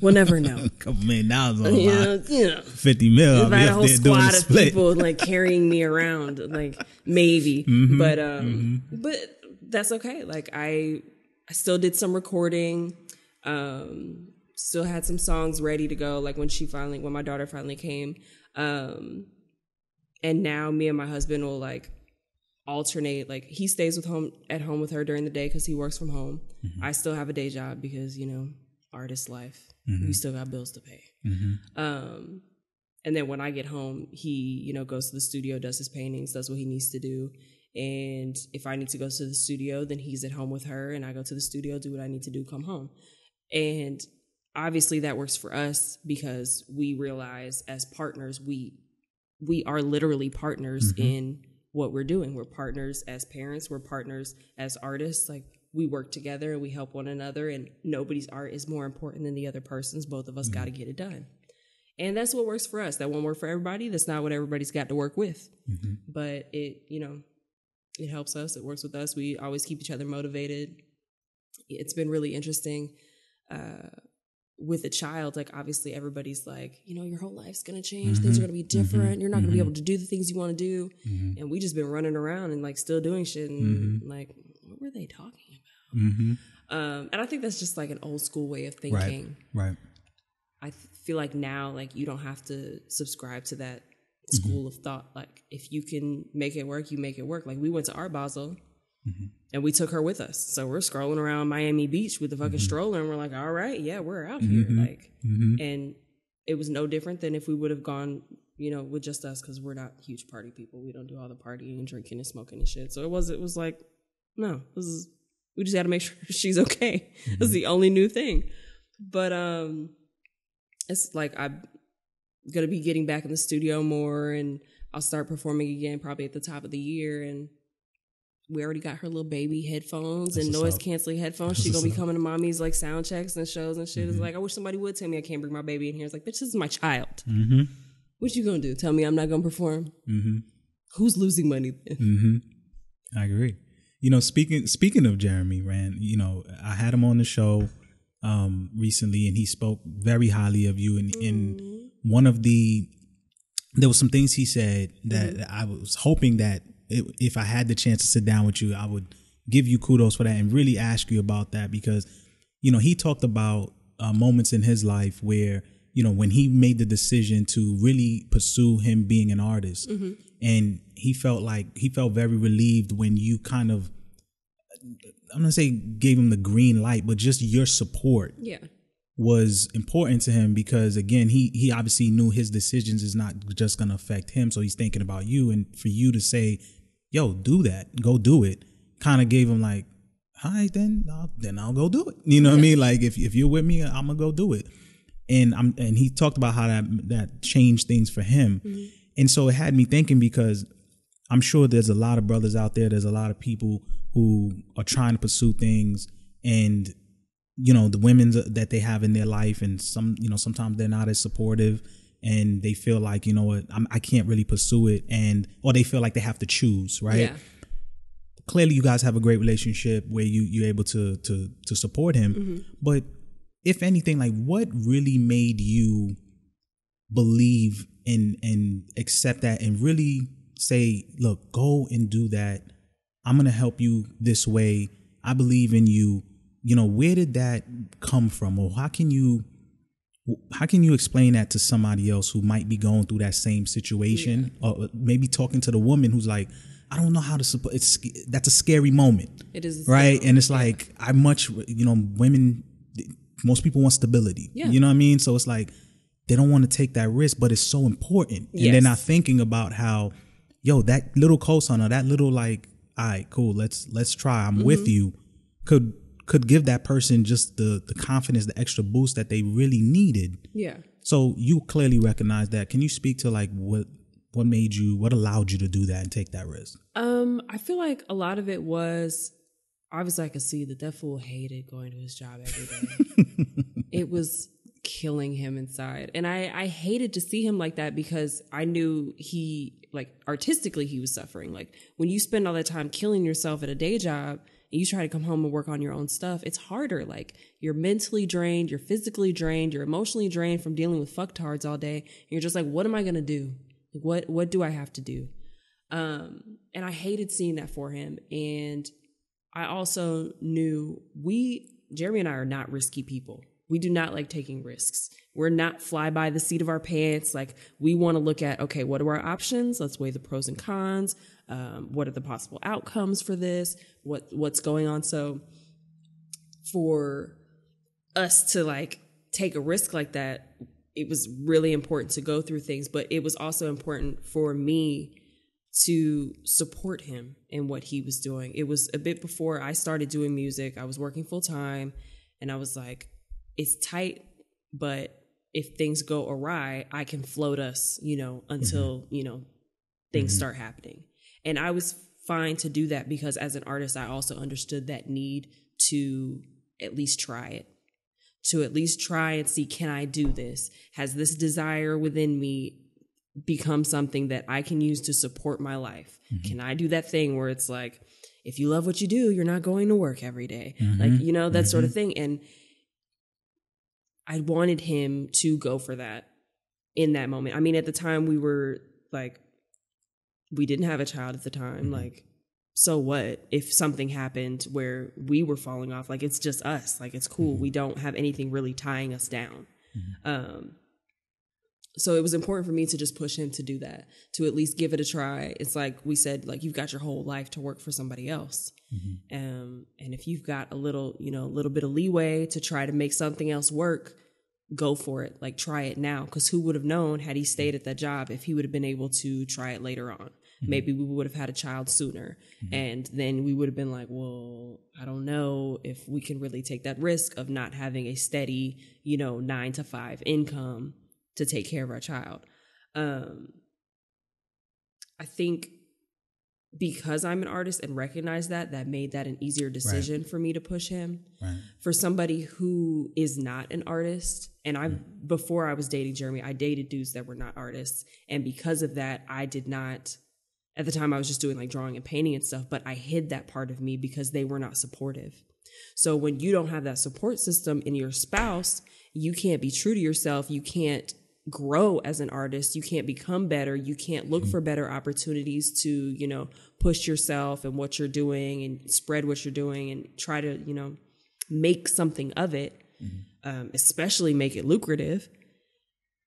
we'll never know. [laughs] couple million dollars on [laughs] You know, you know. Fifty mil. If I had a whole a squad of people like [laughs] carrying me around, like maybe, Mm-hmm. but um, but that's okay. Like I, I still did some recording, um, still had some songs ready to go. Like when she finally, when my daughter finally came, um, and now me and my husband will like alternate. Like he stays with home at home with her during the day because he works from home. Mm-hmm. I still have a day job because you know artist life. Mm-hmm. We still got bills to pay. Mm-hmm. Um, and then when I get home, he, you know, goes to the studio, does his paintings, does what he needs to do. And if I need to go to the studio, then he's at home with her and I go to the studio, do what I need to do, come home. And obviously that works for us because we realize as partners, we we are literally partners in what we're doing. We're partners as parents, we're partners as artists. Like we work together and we help one another and nobody's art is more important than the other person's. Both of us got to get it done. And that's what works for us. That won't work for everybody. That's not what everybody's got to work with. But it, you know, it helps us. It works with us. We always keep each other motivated. It's been really interesting. Uh, with a child, like obviously everybody's like, you know, your whole life's gonna change. Things are mm-hmm. gonna be different. Mm-hmm. You're not gonna be mm-hmm. able to do the things you want to do. And we just been running around and like still doing shit. And like, what were they talking about? Mm-hmm. Um, and I think that's just like an old school way of thinking. Right. I th- feel like now, like you don't have to subscribe to that school of thought. Like if you can make it work, you make it work. Like we went to Art Basel, Mm-hmm. and we took her with us. So we're scrolling around Miami Beach with the fucking mm-hmm. stroller, and we're like, all right, yeah, we're out here. Mm-hmm. Like, and it was no different than if we would have gone, you know, with just us because we're not huge party people. We don't do all the partying and drinking and smoking and shit. So it was, it was like, no, this is. We just got to make [laughs] sure she's okay. That's the only new thing. But um, it's like I'm gonna be getting back in the studio more, and I'll start performing again probably at the top of the year. And we already got her little baby headphones and noise canceling headphones. She's gonna be coming to mommy's like sound checks and shows and shit. It's like I wish somebody would tell me I can't bring my baby in here. It's like, bitch, this is my child. Mm-hmm. What you gonna do? Tell me I'm not gonna perform? Mm-hmm. Who's losing money? Then? Mm-hmm. I agree. You know, speaking speaking of Jeremy Rand, you know, I had him on the show um recently and he spoke very highly of you and in one of the there was some things he said that I was hoping that if I had the chance to sit down with you, I would give you kudos for that and really ask you about that because you know, he talked about uh, moments in his life where, you know, when he made the decision to really pursue him being an artist, and he felt like he felt very relieved when you kind of, I'm gonna say, gave him the green light, but just your support Yeah. was important to him because again, he he obviously knew his decisions is not just gonna affect him, so he's thinking about you, and for you to say, "Yo, do that, go do it," kind of gave him like, "All right, then, I'll, then I'll go do it." You know what I mean? Like if if you're with me, I'm gonna go do it. And I'm and he talked about how that that changed things for him, mm-hmm. and so it had me thinking because I'm sure there's a lot of brothers out there. There's a lot of people who are trying to pursue things and you know the women that they have in their life, and some you know sometimes they're not as supportive, and they feel like you know what I'm, I can't really pursue it, and or they feel like they have to choose, right? Yeah. Clearly, you guys have a great relationship where you you're able to to to support him, Mm-hmm. but if anything, like what really made you believe and and accept that and really say, look, go and do that. I'm gonna help you this way. I believe in you. You know, where did that come from, or how can you how can you explain that to somebody else who might be going through that same situation, or maybe talking to the woman who's like, I don't know how to support. It's that's a scary moment, It is right? And it's like I much you know women. Most people want stability. Yeah. You know what I mean? So it's like they don't want to take that risk, but it's so important, and they're not thinking about how, yo, that little cosign or that little like, all right, cool, let's let's try. I'm with mm-hmm. you. Could could give that person just the the confidence, the extra boost that they really needed. Yeah. So you clearly recognize that. Can you speak to like what what made you, what allowed you to do that and take that risk? Um, I feel like a lot of it was obviously I could see that that fool hated going to his job every day. [laughs] it was killing him inside. And I, I hated to see him like that because I knew he like artistically he was suffering. Like when you spend all that time killing yourself at a day job and you try to come home and work on your own stuff, it's harder. Like you're mentally drained, you're physically drained, you're emotionally drained from dealing with fucktards all day. And you're just like, what am I gonna do? What what do I have to do? Um, and I hated seeing that for him. And I also knew we, Jeremy and I, are not risky people. We do not like taking risks. We're not fly by the seat of our pants. Like we want to look at, okay, what are our options? Let's weigh the pros and cons. Um, what are the possible outcomes for this? What what's going on? So for us to like take a risk like that, it was really important to go through things, but it was also important for me to support him in what he was doing. It was a bit before I started doing music. I was working full time and I was like, it's tight, but if things go awry, I can float us, you know, until, you know, things start happening. And I was fine to do that because as an artist, I also understood that need to at least try it. To at least try and see, can I do this? Has this desire within me become something that I can use to support my life? Mm-hmm. Can I do that thing where it's like, if you love what you do, you're not going to work every day? Mm-hmm. Like, you know, that sort of mm-hmm. thing. And I wanted him to go for that in that moment. I mean, at the time we were like, we didn't have a child at the time. Mm-hmm. Like, so what if something happened where we were falling off? Like, it's just us. Like, it's cool. Mm-hmm. We don't have anything really tying us down. Mm-hmm. Um, so it was important for me to just push him to do that, to at least give it a try. It's like we said, like you've got your whole life to work for somebody else. Um, and if you've got a little, you know, a little bit of leeway to try to make something else work, go for it. Like try it now. Cause who would have known had he stayed at that job if he would have been able to try it later on? Mm-hmm. Maybe we would have had a child sooner. Mm-hmm. And then we would have been like, well, I don't know if we can really take that risk of not having a steady, you know, nine to five income to take care of our child. Um, I think because I'm an artist and recognize that, that made that an easier decision for me to push him. Right. For somebody who is not an artist, and I mm-hmm. before I was dating Jeremy, I dated dudes that were not artists, and because of that, I did not. At the time, I was just doing like drawing and painting and stuff, but I hid that part of me because they were not supportive. So when you don't have that support system in your spouse, you can't be true to yourself. You can't grow as an artist. You can't become better. You can't look for better opportunities to, you know, push yourself and what you're doing and spread what you're doing and try to, you know, make something of it, um, especially make it lucrative.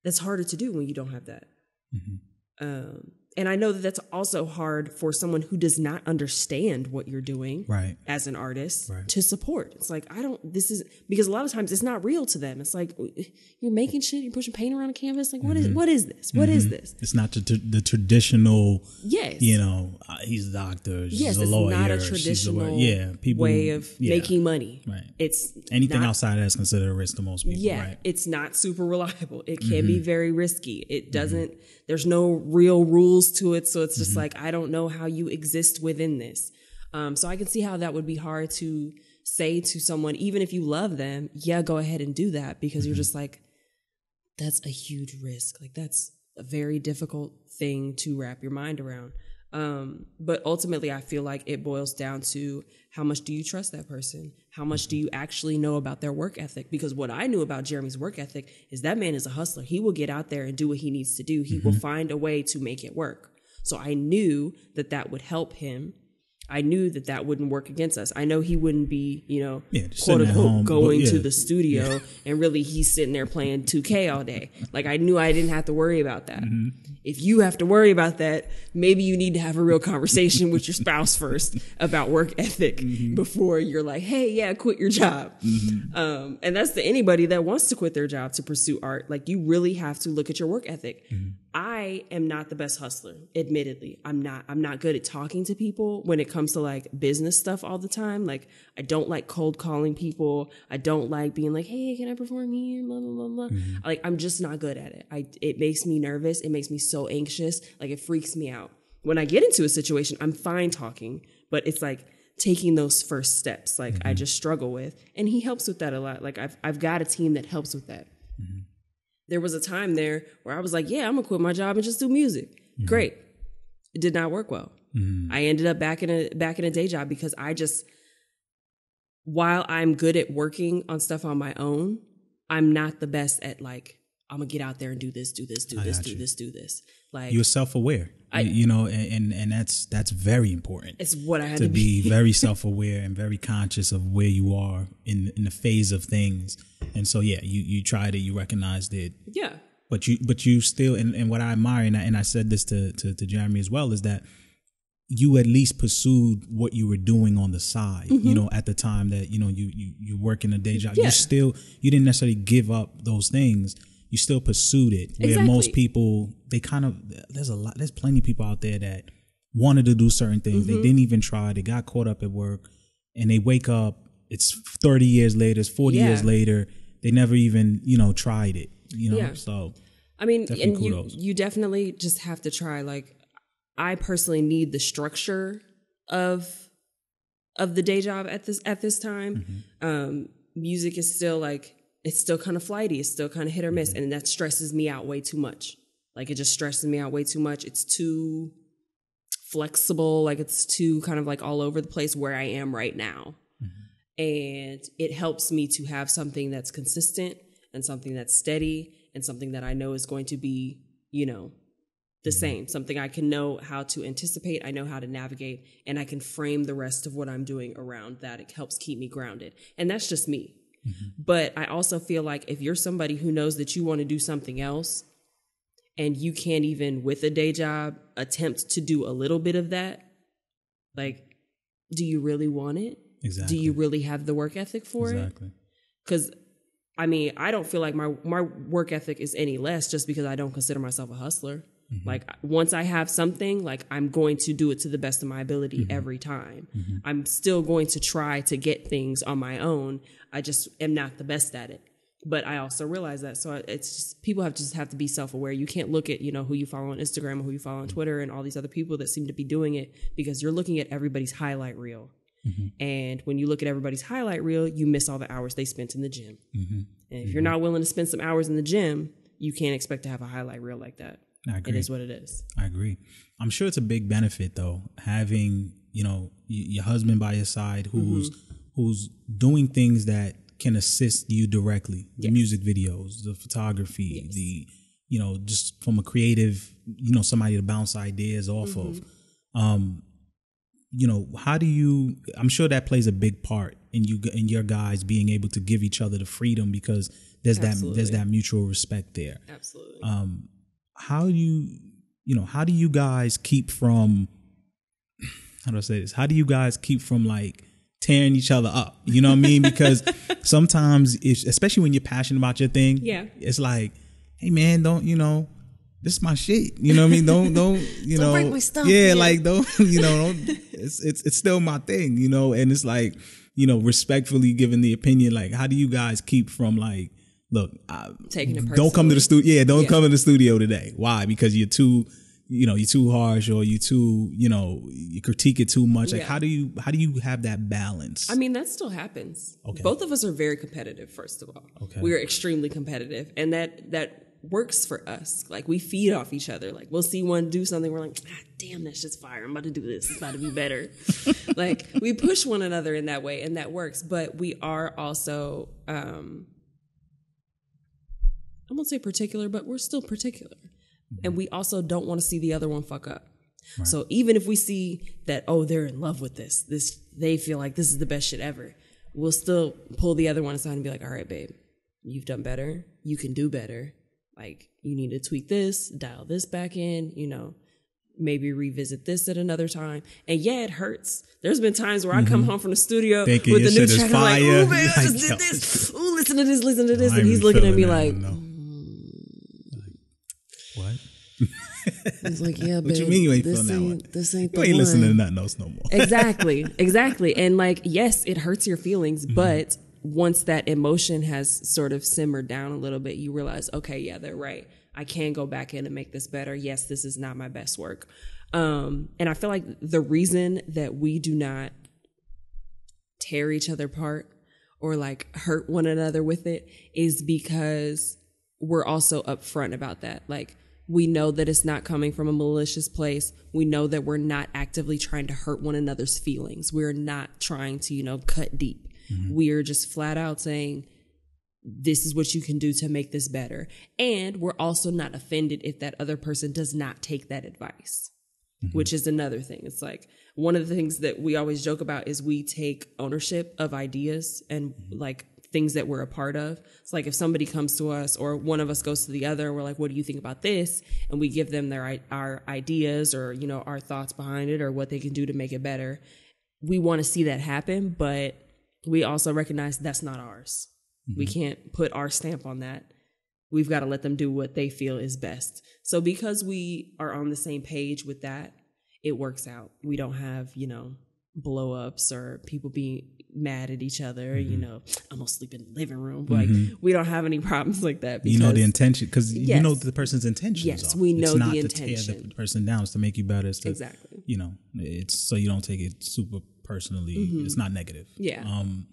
That's harder to do when you don't have that. Um, and I know that that's also hard for someone who does not understand what you're doing Right. as an artist Right. to support. It's like I don't. This is because a lot of times it's not real to them. It's like you're making shit. You're pushing paint around a canvas. Like what is mm-hmm. what is this? What is mm-hmm. this? It's not the, the traditional, Yes. you know, uh, he's a doctor, she's Yes, a it's lawyer. not a traditional yeah, people, way of yeah. making money. Right. It's Anything not- outside of that is considered a risk to most people. Yeah, Right. it's not super reliable. It can be mm-hmm. very risky. It doesn't. There's no real rules to it, so it's just like I don't know how you exist within this. Um, so I can see how that would be hard to say to someone, even if you love them, yeah, go ahead and do that because mm-hmm. you're just like, that's a huge risk. Like that's a very difficult thing to wrap your mind around. Um, but ultimately, I feel like it boils down to how much do you trust that person? How much do you actually know about their work ethic? Because what I knew about Jeremy's work ethic is that man is a hustler. He will get out there and do what he needs to do. He mm-hmm. will find a way to make it work. So I knew that that would help him I knew that that wouldn't work against us. I know he wouldn't be, you know, yeah, quote unquote, home, going yeah. to the studio yeah. and really he's sitting there playing 2K all day. Like I knew I didn't have to worry about that. Mm-hmm. If you have to worry about that, maybe you need to have a real conversation with your spouse [laughs] first about work ethic mm-hmm. before you're like, hey, yeah, quit your job. Mm-hmm. Um, and that's to anybody that wants to quit their job to pursue art. Like you really have to look at your work ethic. Mm-hmm. I am not the best hustler, admittedly. I'm not I'm not good at talking to people when it comes to like business stuff all the time. Like I don't like cold calling people. I don't like being like, "Hey, can I perform here?" blah blah blah blah. Mm-hmm. Like I'm just not good at it. I it makes me nervous. It makes me so anxious. Like it freaks me out. When I get into a situation, I'm fine talking, but it's like taking those first steps like mm-hmm. I just struggle with. And he helps with that a lot. Like I've I've got a team that helps with that. Mm-hmm there was a time there where I was like, yeah, I'm gonna quit my job and just do music. Mm-hmm. Great. It did not work well. Mm-hmm. I ended up back in a back in a day job because I just while I'm good at working on stuff on my own, I'm not the best at like I'm gonna get out there and do this, do this, do this, do this, do this. Like you're self aware, you know, and, and that's that's very important. It's what I had to, to be. be [laughs] very self aware and very conscious of where you are in in the phase of things. And so yeah, you you tried it, you recognized it. Yeah. But you but you still and, and what I admire and I, and I said this to, to to Jeremy as well is that you at least pursued what you were doing on the side mm-hmm. you know at the time that you know you you you work in a day job yeah. you still you didn't necessarily give up those things you still pursued it. Where exactly. most people, they kind of, there's a lot, there's plenty of people out there that wanted to do certain things. Mm-hmm. They didn't even try. They got caught up at work and they wake up, it's 30 years later, it's 40 yeah. years later. They never even, you know, tried it, you know? Yeah. So, I mean, and you, you definitely just have to try. Like, I personally need the structure of, of the day job at this, at this time. Mm-hmm. Um, music is still like it's still kind of flighty. It's still kind of hit or miss. And that stresses me out way too much. Like it just stresses me out way too much. It's too flexible. Like it's too kind of like all over the place where I am right now. Mm-hmm. And it helps me to have something that's consistent and something that's steady and something that I know is going to be, you know, the mm-hmm. same, something I can know how to anticipate, I know how to navigate, and I can frame the rest of what I'm doing around that. It helps keep me grounded. And that's just me. Mm-hmm. But I also feel like if you're somebody who knows that you want to do something else and you can't even with a day job attempt to do a little bit of that, like, do you really want it? Exactly. Do you really have the work ethic for exactly. it? Exactly. Because I mean, I don't feel like my my work ethic is any less just because I don't consider myself a hustler. Mm-hmm. Like once I have something, like I'm going to do it to the best of my ability mm-hmm. every time. Mm-hmm. I'm still going to try to get things on my own. I just am not the best at it. But I also realize that. So it's just people have to just have to be self aware. You can't look at, you know, who you follow on Instagram or who you follow on Twitter and all these other people that seem to be doing it because you're looking at everybody's highlight reel. Mm-hmm. And when you look at everybody's highlight reel, you miss all the hours they spent in the gym. Mm-hmm. And if you're mm-hmm. not willing to spend some hours in the gym, you can't expect to have a highlight reel like that. I agree. It is what it is. I agree. I'm sure it's a big benefit though, having you know your husband by your side who's mm-hmm. who's doing things that can assist you directly. The music videos, the photography, yes. the you know just from a creative, you know somebody to bounce ideas off mm-hmm. of. Um, you know, how do you? I'm sure that plays a big part in you in your guys being able to give each other the freedom because there's Absolutely. that there's that mutual respect there. Absolutely. Um, how do you you know how do you guys keep from how do I say this? How do you guys keep from like tearing each other up? You know what I mean? Because [laughs] sometimes, especially when you're passionate about your thing, yeah, it's like, hey man, don't you know? This is my shit. You know what I mean? Don't don't [laughs] you don't know? Break my stuff, yeah, man. like don't [laughs] you know? Don't, it's it's it's still my thing. You know, and it's like you know, respectfully giving the opinion. Like, how do you guys keep from like look, taking it don't come to the studio. Yeah, don't yeah. come to the studio today. Why? Because you're too you know, you're too harsh or you too, you know, you critique it too much. Like Yeah. how do you how do you have that balance? I mean, that still happens. Okay. Both of us are very competitive, first of all. Okay. We are extremely competitive. And that that works for us. Like we feed off each other. Like we'll see one do something, we're like, ah, damn, that's just fire. I'm about to do this. It's about to be better. [laughs] like we push one another in that way and that works. But we are also um I won't say particular, but we're still particular. And we also don't want to see the other one fuck up. So even if we see that, oh, they're in love with this, this they feel like this is the best shit ever, we'll still pull the other one aside and be like, all right, babe, you've done better. You can do better. Like you need to tweak this, dial this back in, you know, maybe revisit this at another time. And yeah, it hurts. There's been times where I come home from the studio Thinking with the new track, and I'm like, ooh, babe, I [laughs] just did this. Ooh, listen to this, listen to this. And he's looking at me like, no. He's like, yeah, [laughs] What you mean you ain't this feeling that ain't, one? this ain't You the ain't listening to one. nothing else no more. exactly [laughs] exactly and like yes it hurts your feelings Mm-hmm. but once that emotion has sort of simmered down a little bit you realize okay yeah they're right i can go back in and make this better yes this is not my best work um and i feel like the reason that we do not tear each other apart or like hurt one another with it is because we're also upfront about that. Like we know that it's not coming from a malicious place. We know that we're not actively trying to hurt one another's feelings. We're not trying to, you know, cut deep. Mm-hmm. We're just flat out saying this is what you can do to make this better. And we're also not offended if that other person does not take that advice mm-hmm. which is another thing. It's like one of the things that we always joke about is we take ownership of ideas and mm-hmm. like things that we're a part of. It's like if somebody comes to us or one of us goes to the other we're like, what do you think about this? And we give them their our ideas or, you know, our thoughts behind it or what they can do to make it better. We want to see that happen, but we also recognize that's not ours. We mm-hmm. can't put our stamp on that we've got to let them do what they feel is best. So because we are on the same page with that, it works out. We don't have, you know, blow ups or people being mad at each other, Mm-hmm. you know, I'm gonna sleep in the living room. Like we don't have any [laughs] problems like that because you know the intention because you know the person's intention. Yes, we It's know not the to tear intention. the person down. It's to make you better. It's to, Exactly. You know, it's so you don't take it super personally. It's not negative. Mm-hmm. Yeah. Um,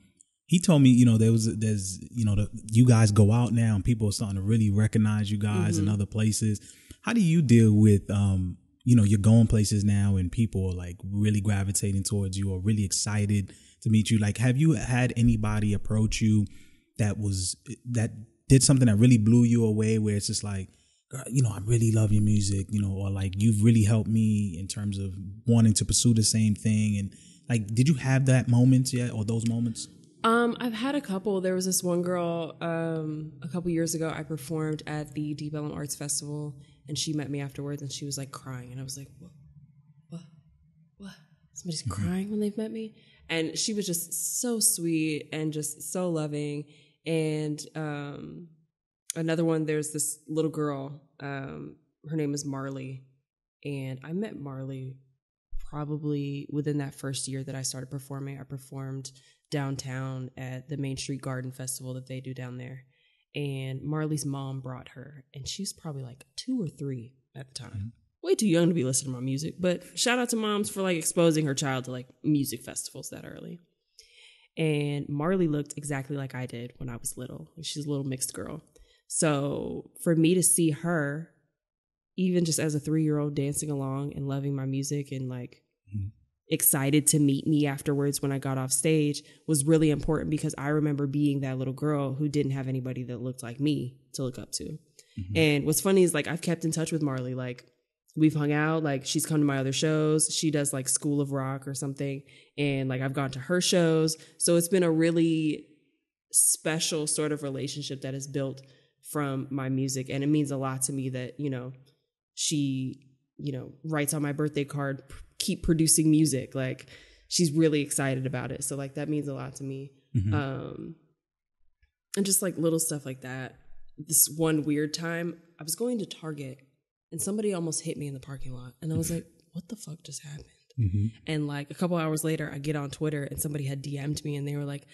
he told me, you know, there was there's you know the, you guys go out now and people are starting to really recognize you guys Mm-hmm. in other places. How do you deal with um, you know, you're going places now and people are like really gravitating towards you or really excited to meet you. Like, have you had anybody approach you that was that did something that really blew you away where it's just like you know i really love your music you know or like you've really helped me in terms of wanting to pursue the same thing and like did you have that moment yet or those moments Um, I've had a couple. There was this one girl um, a couple years ago. I performed at the Deep Ellum Arts Festival, and she met me afterwards, and she was like crying, and I was like, "What? What? What? Somebody's crying when they've met me?" And she was just so sweet and just so loving. And um, another one, there's this little girl. Um, her name is Marley, and I met Marley probably within that first year that I started performing. I performed downtown at the Main Street Garden Festival that they do down there. And Marley's mom brought her, and she's probably like two or three at the time. Way too young to be listening to my music, but shout out to moms for like exposing her child to like music festivals that early. And Marley looked exactly like I did when I was little. She's a little mixed girl. So for me to see her, even just as a three year old dancing along and loving my music and like mm-hmm. excited to meet me afterwards when I got off stage was really important because I remember being that little girl who didn't have anybody that looked like me to look up to. Mm-hmm. And what's funny is like I've kept in touch with Marley. Like we've hung out, like she's come to my other shows. She does like School of Rock or something. And like I've gone to her shows. So it's been a really special sort of relationship that is built from my music. And it means a lot to me that, you know, she, you know, writes on my birthday card, keep producing music. Like she's really excited about it. So like that means a lot to me. Um and just like little stuff like that. This one weird time, I was going to Target and somebody almost hit me in the parking lot. And I was like, what the fuck just happened? And like a couple hours later, I get on Twitter and somebody had DM'd me and they were like,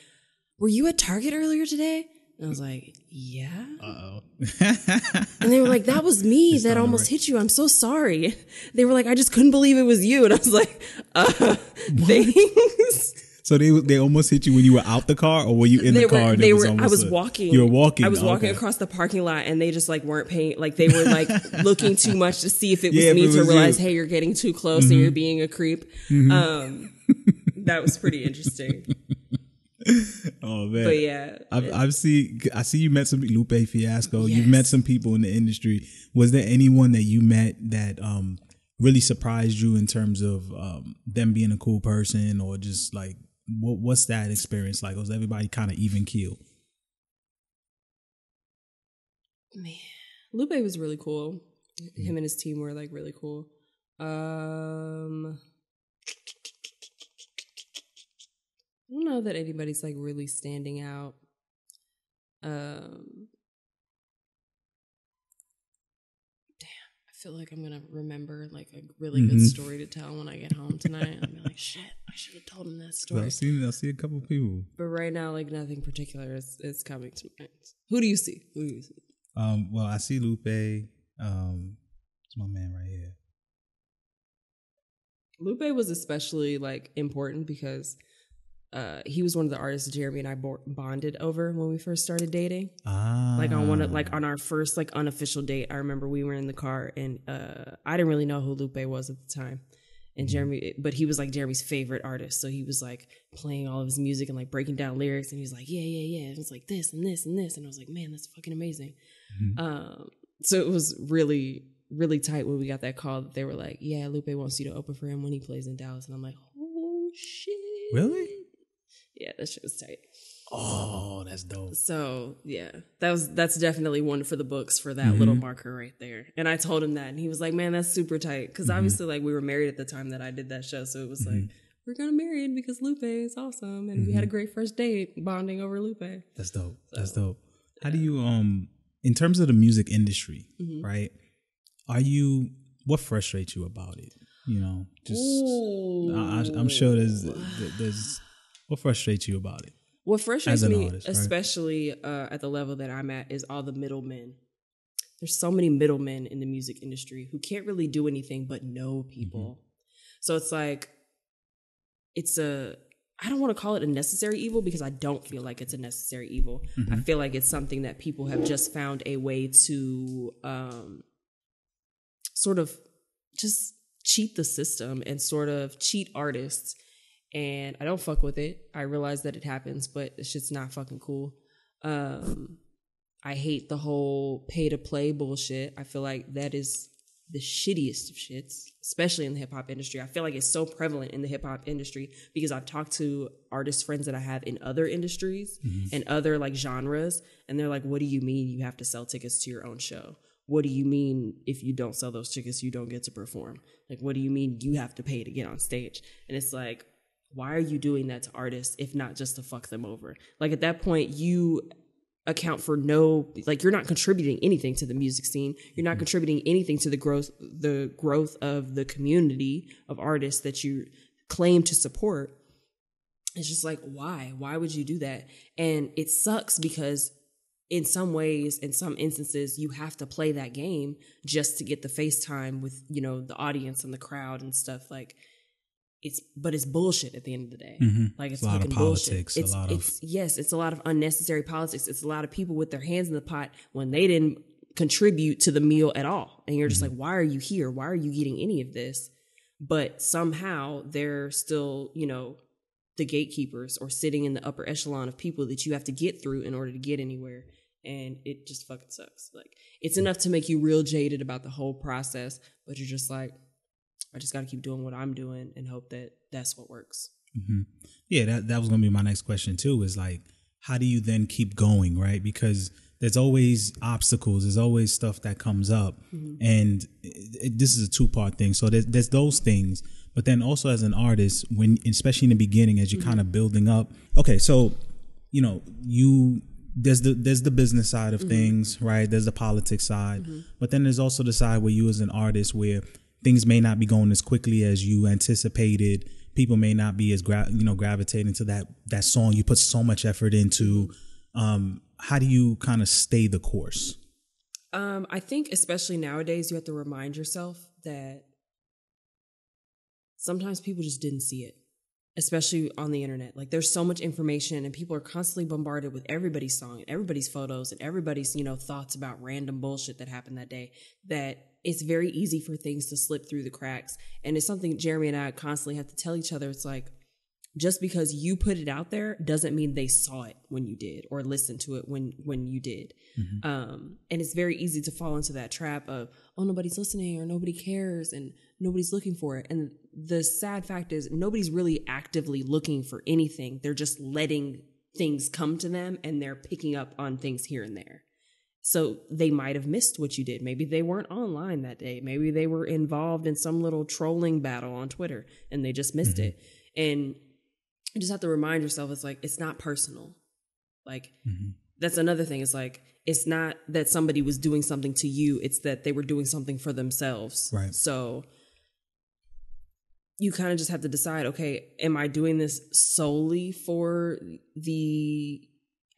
Were you at Target earlier today? And I was like, yeah. Uh oh. [laughs] And they were like, that was me that almost rec- hit you. I'm so sorry. They were like, I just couldn't believe it was you. And I was like, uh, thanks. So they they almost hit you when you were out the car, or were you in they the car? were, and they were, I was a- walking. You were walking. I was walking okay. across the parking lot and they just like weren't paying, like they were like [laughs] looking too much to see if it was Yeah, me it to realize, you. hey, you're getting too close and you're being a creep. Um, that was pretty interesting. [laughs] Oh man. But yeah, I've, I've seen. I see you met some Lupe Fiasco. You've met some people in the industry. Was there anyone that you met that um really surprised you in terms of um them being a cool person, or just like what what's that experience like? Was everybody kind of even keel? man, Lupe was really cool. Him and his team were like really cool. Um, I don't know that anybody's like really standing out. Um, damn, I feel like I'm gonna remember like a really good Mhm. story to tell when I get home tonight. Be like, shit, I should have told him that [laughs] story. I've seen. I see a couple people. But right now, like nothing particular is, is coming to mind. Who do you see? Who do you see? Um. Well, I see Lupe. Um. It's my man right here. Lupe was especially like important because uh, he was one of the artists Jeremy and I bo- bonded over when we first started dating. Ah. Like on one of like on our first like unofficial date, I remember we were in the car and uh, I didn't really know who Lupe was at the time. And Jeremy, but he was like Jeremy's favorite artist, so he was like playing all of his music and like breaking down lyrics, and he was like, "Yeah, yeah, yeah." It was like this and this and this, and I was like, "Man, that's fucking amazing." Mhm. Um, so it was really, really tight when we got that call that they were like, "Yeah, Lupe wants you to open for him when he plays in Dallas," and I'm like, "Oh shit!" Really? Yeah, that shit was tight. Oh, that's dope. So yeah, that was that's definitely one for the books for that little marker right there. And I told him that, and he was like, "Man, that's super tight." Because obviously, like we were married at the time that I did that show, so it was like we're gonna marry it because Lupe is awesome, and we had a great first date bonding over Lupe. That's dope. That's dope. How do you um in terms of the music industry, Mm-hmm. right? Are you what frustrates you about it? You know, just I, I- I'm sure there's there's what frustrates you about it. What frustrates me, artist, right? especially uh, at the level that I'm at, is all the middlemen. There's so many middlemen in the music industry who can't really do anything but know people. So it's like, it's a, I don't want to call it a necessary evil because I don't feel like it's a necessary evil. I feel like it's something that people have just found a way to um, sort of just cheat the system and sort of cheat artists and I don't fuck with it. I realize that it happens, but it's just not fucking cool. Um, I hate the whole pay to play bullshit. I feel like that is the shittiest of shits, especially in the hip hop industry. I feel like it's so prevalent in the hip hop industry because I've talked to artist friends that I have in other industries and other like genres, and they're like, "What do you mean you have to sell tickets to your own show? What do you mean if you don't sell those tickets, you don't get to perform? Like, what do you mean you have to pay to get on stage?" And it's like, why are you doing that to artists if not just to fuck them over? Like at that point, you account for no like you're not contributing anything to the music scene. You're not mm-hmm. contributing anything to the growth the growth of the community of artists that you claim to support. It's just like why? Why would you do that? And it sucks because in some ways, in some instances, you have to play that game just to get the FaceTime with, you know, the audience and the crowd and stuff. Like it's but it's bullshit at the end of the day. Like it's Mm-hmm. a lot of fucking politics, a bullshit. It's, lot of- it's yes, it's a lot of unnecessary politics. It's a lot of people with their hands in the pot when they didn't contribute to the meal at all. And you're just Mm-hmm. like, why are you here? Why are you getting any of this? But somehow they're still, you know, the gatekeepers or sitting in the upper echelon of people that you have to get through in order to get anywhere. And it just fucking sucks. Like it's enough to make you real jaded about the whole process, but you're just like, I just got to keep doing what I'm doing and hope that that's what works. Mm-hmm. Yeah, that that was gonna be my next question too. Is like, how do you then keep going, right? Because there's always obstacles. There's always stuff that comes up, mm-hmm. and it, it- this is a two part thing. So there's there's those things, but then also as an artist, when especially in the beginning, as you're mm-hmm. kind of building up. Okay, so you know you there's the there's the business side of things, right? There's the politics side, but then there's also the side where you as an artist where things may not be going as quickly as you anticipated. People may not be as gra- you know gravitating to that that song you put so much effort into. Um, how do you kind of stay the course? Um, I think especially nowadays you have to remind yourself that sometimes people just didn't see it, especially on the internet. Like there's so much information and people are constantly bombarded with everybody's song and everybody's photos and everybody's, you know, thoughts about random bullshit that happened that day that it's very easy for things to slip through the cracks. And it's something Jeremy and I constantly have to tell each other. It's like, just because you put it out there doesn't mean they saw it when you did or listened to it when when you did mm-hmm. um, and it's very easy to fall into that trap of oh nobody's listening or nobody cares and nobody's looking for it and the sad fact is nobody's really actively looking for anything they're just letting things come to them and they're picking up on things here and there so they might have missed what you did. Maybe they weren't online that day. Maybe they were involved in some little trolling battle on Twitter and they just missed mm-hmm. it. And you just have to remind yourself it's like it's not personal like mm-hmm. that's another thing it's like it's not that somebody was doing something to you it's that they were doing something for themselves right so you kind of just have to decide okay am i doing this solely for the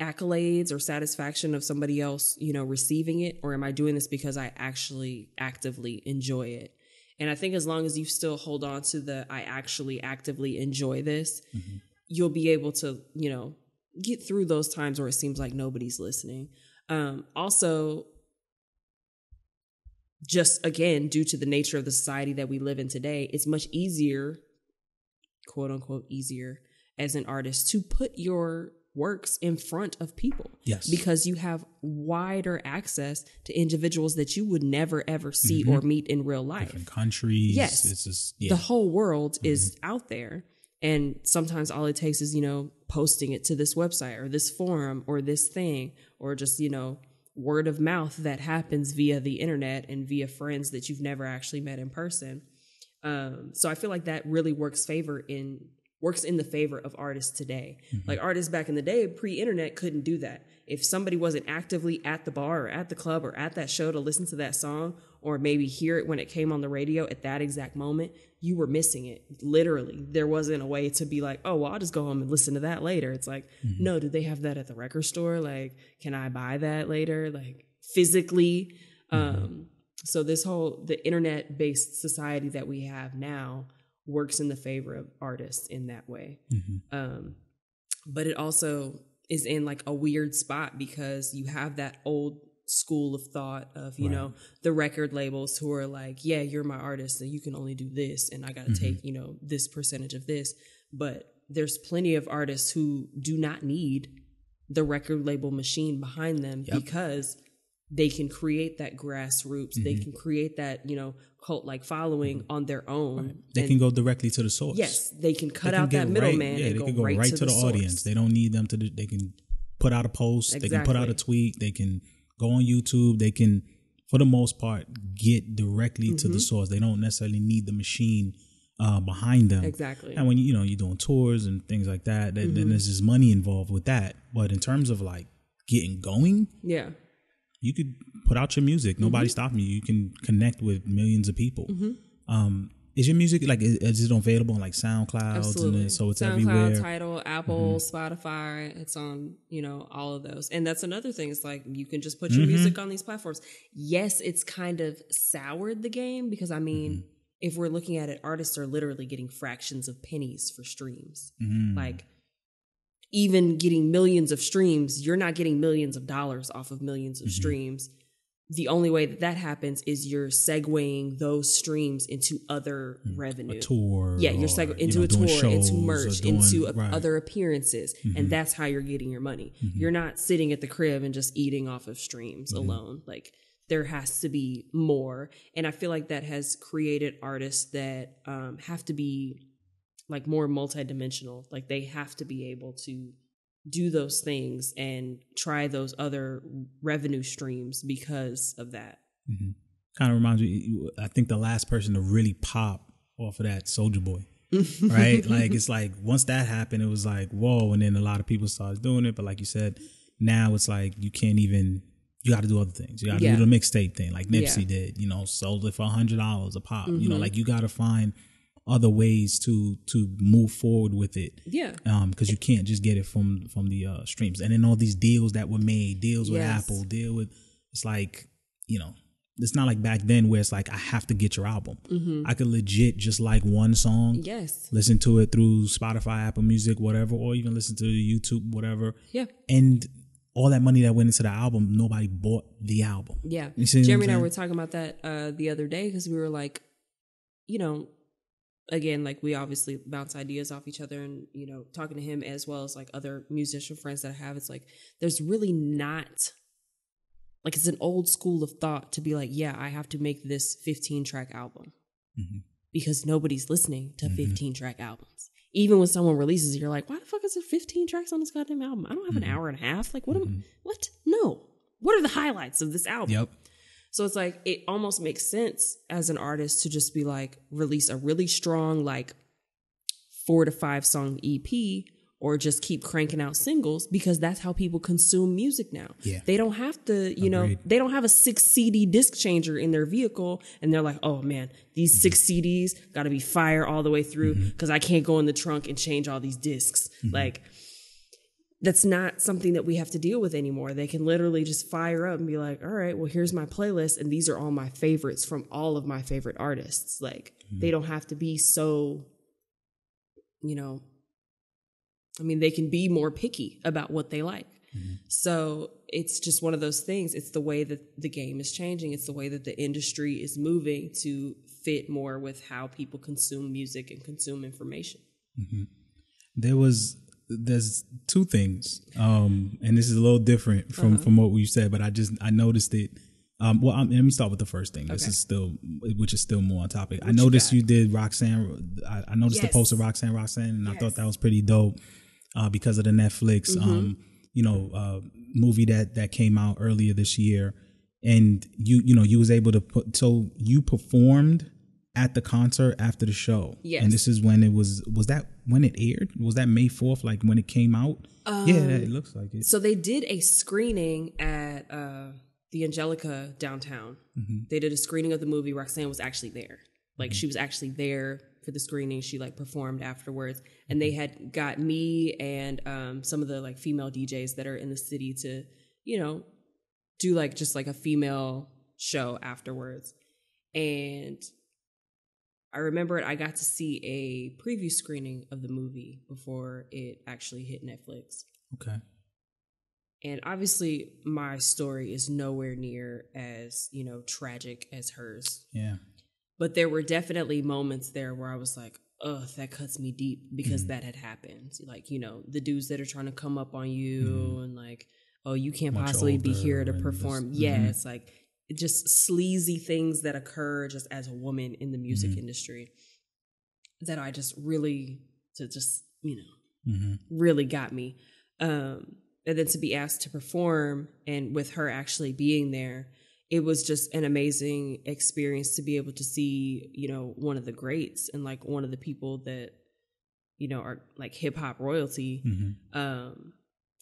accolades or satisfaction of somebody else you know receiving it or am i doing this because i actually actively enjoy it and I think as long as you still hold on to the I actually actively enjoy this, mm-hmm. you'll be able to, you know, get through those times where it seems like nobody's listening. Um, also, just again, due to the nature of the society that we live in today, it's much easier, quote unquote, easier as an artist to put your works in front of people. Yes. Because you have wider access to individuals that you would never ever see mm-hmm. or meet in real life. Different countries. Yes. It's just, yeah. The whole world mm-hmm. is out there. And sometimes all it takes is, you know, posting it to this website or this forum or this thing or just, you know, word of mouth that happens via the internet and via friends that you've never actually met in person. Um, so I feel like that really works favor in works in the favor of artists today. Mm-hmm. Like artists back in the day, pre-internet couldn't do that. If somebody wasn't actively at the bar or at the club or at that show to listen to that song or maybe hear it when it came on the radio at that exact moment, you were missing it. Literally. There wasn't a way to be like, "Oh, well, I'll just go home and listen to that later." It's like, mm-hmm. "No, do they have that at the record store? Like, can I buy that later?" Like physically mm-hmm. um so this whole the internet based society that we have now works in the favor of artists in that way. Mm-hmm. Um, but it also is in like a weird spot because you have that old school of thought of you right. know the record labels who are like yeah you're my artist and you can only do this and i got to mm-hmm. take you know this percentage of this but there's plenty of artists who do not need the record label machine behind them yep. because they can create that grassroots mm-hmm. they can create that you know cult like following mm-hmm. on their own right. they and can go directly to the source yes they can cut they can out that middleman right, yeah they can go right, right to, to, the, the audience they don't need them to they can put out a post exactly. they can put out a tweet they can go on youtube they can for the most part get directly mm-hmm. to the mm-hmm. source they don't necessarily need the machine uh, behind them. Exactly. And when you you know you're doing tours and things like that, then, mm-hmm. then there's just money involved with that. But in terms of like getting going, yeah, you could put out your music. Nobody mm-hmm. stopping you. You can connect with millions of people. Mm-hmm. Um, is your music like is, is, it available on like SoundCloud? Absolutely. And so it's SoundCloud, everywhere. Tidal, Apple, mm-hmm. Spotify. It's on you know all of those. And that's another thing. It's like you can just put your mm-hmm. music on these platforms. Yes, it's kind of soured the game because I mean, mm-hmm. if we're looking at it, artists are literally getting fractions of pennies for streams. Mm-hmm. Like even getting millions of streams, you're not getting millions of dollars off of millions of mm-hmm. streams. The only way that that happens is you're segueing those streams into other mm, revenue. A tour. Yeah, you're segueing into you know, a tour, into merch, doing, into right. other appearances. Mm-hmm. And that's how you're getting your money. Mm-hmm. You're not sitting at the crib and just eating off of streams mm-hmm. alone. Like, there has to be more. And I feel like that has created artists that um, have to be like more multidimensional. Like they have to be able to do those things and try those other revenue streams because of that. Mm-hmm. Kind of reminds me. I think the last person to really pop off of that Soulja Boy. [laughs] right? Like it's like once that happened, it was like whoa, and then a lot of people started doing it. But like you said, now it's like you can't even. You got to do other things. You got to yeah. do the mixtape thing, like Nipsey yeah. did. You know, sold it for a hundred dollars a pop. Mm-hmm. You know, mm-hmm. like you got to find other ways to to move forward with it. Yeah. Um, because you can't just get it from from the uh, streams, and then all these deals that were made, deals with Yes. Apple, deal with. It's like you know, it's not like back then where it's like I have to get your album. I could legit just like one song, Yes. listen to it through Spotify, Apple Music, whatever, or even listen to YouTube, whatever. Yeah. And all that money that went into the album, nobody bought the album. Yeah. You see what Jeremy and I were talking about that uh, the other day because we were like, you know, again, like we obviously bounce ideas off each other and, you know, talking to him as well as like other musician friends that I have, it's like, there's really not, like, it's an old school of thought to be like, yeah, I have to make this 15 track album mm-hmm. because nobody's listening to mm-hmm. 15 track albums. Even when someone releases it, you're like, why the fuck is there 15 tracks on this goddamn album? I don't have an mm-hmm. hour and a half. Like, what am, what? No. What are the highlights of this album? Yep. So it's like it almost makes sense as an artist to just be like release a really strong like four to five song EP or just keep cranking out singles because that's how people consume music now. Yeah. They don't have to, you know, they don't have a six CD disc changer in their vehicle and they're like, "Oh man, these six mm-hmm. CDs got to be fire all the way through mm-hmm. cuz I can't go in the trunk and change all these discs." Mm-hmm. Like that's not something that we have to deal with anymore. They can literally just fire up and be like, all right, well, here's my playlist, and these are all my favorites from all of my favorite artists. Like, they hmm. don't have to be so, you know, I mean, they can be more picky about what they like. Mm-hmm. So it's just one of those things. It's the way that the game is changing, it's the way that the industry is moving to fit more with how people consume music and consume information. Mm-hmm. there was there's two things um and this is a little different from Uh-huh. from what we said but i just i noticed it um well I'm, let me start with the first thing this Okay. is still which is still more on topic i What you noticed got? you, did roxanne i, I noticed Yes. the post of roxanne roxanne and i thought that was pretty dope uh because of the netflix Mm-hmm. um you know uh movie that that came out earlier this year and you you know you was able to put so you performed at the concert after the show Yes. and this is when it was was that when it aired was that may 4th like when it came out yeah that, it looks like it So they did a screening at uh, the Angelika downtown. They did a screening of the movie. Roxanne was actually there. Like she was actually there for the screening. She like performed afterwards, and they had got me and um, some of the like female DJs that are in the city to, you know, do like just like a female show afterwards. And I remember it. I got to see a preview screening of the movie before it actually hit Netflix. okay And obviously, my story is nowhere near as, you know, tragic as hers. yeah But there were definitely moments there where I was like, ugh, that cuts me deep because that had happened. Like, you know, the dudes that are trying to come up on you and like, oh, you can't Much possibly be here to perform. this- Yeah, Mhm. it's like just sleazy things that occur just as a woman in the music industry that I just really, to just, you know, hmm really got me. Um, and then to be asked to perform and with her actually being there, it was just an amazing experience to be able to see, you know, one of the greats and like one of the people that, you know, are like hip hop royalty. hmm Um,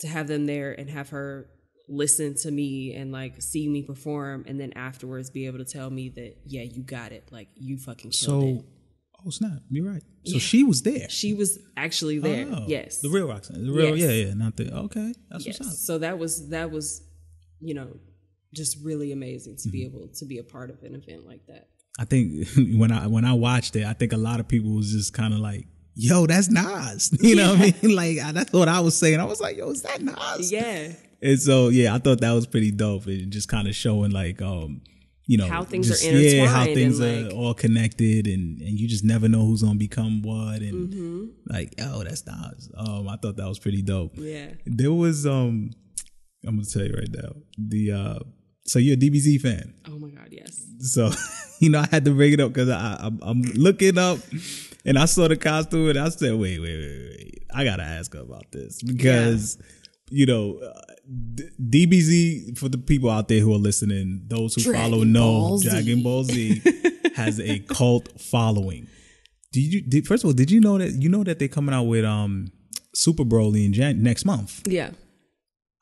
to have them there and have her listen to me and like see me perform and then afterwards be able to tell me that, yeah, you got it. Like you fucking killed it. so oh snap you're right so she was there She was actually there. Oh, yes. the real roxanne the real Yes. yeah yeah not the okay that's yes. what's up So that was that was, you know, just really amazing to Mm-hmm. be able to be a part of an event like that. I think [laughs] when I when I watched it, I think a lot of people was just kind of like, "Yo, that's Nas." [laughs] You know what I mean? Like I- that's what I was saying. I was like, "Yo, is that Nas?" Yeah. And so yeah, I thought that was pretty dope. And just kind of showing like, um, you know, How things are just, Yeah, how intertwined things are like- all connected, and and you just never know who's gonna become what. And Mm-hmm. like, oh, that's Nas. Um, I thought that was pretty dope. Yeah. There was um, I'm gonna tell you right now. The uh, so you're a DBZ fan. Oh my God, yes. So, [laughs] you know, I had to bring it up because I'm, I'm looking up and I saw the costume and I said, wait, wait, wait, wait. I got to ask her about this because, you know, uh, DBZ, for the people out there who are listening, those who Dragon follow know. Dragon Ball Z [laughs] has a cult following. Did you, did, first of all, did you know that, you know that they're coming out with um Super Broly in Jan- next month? Yeah.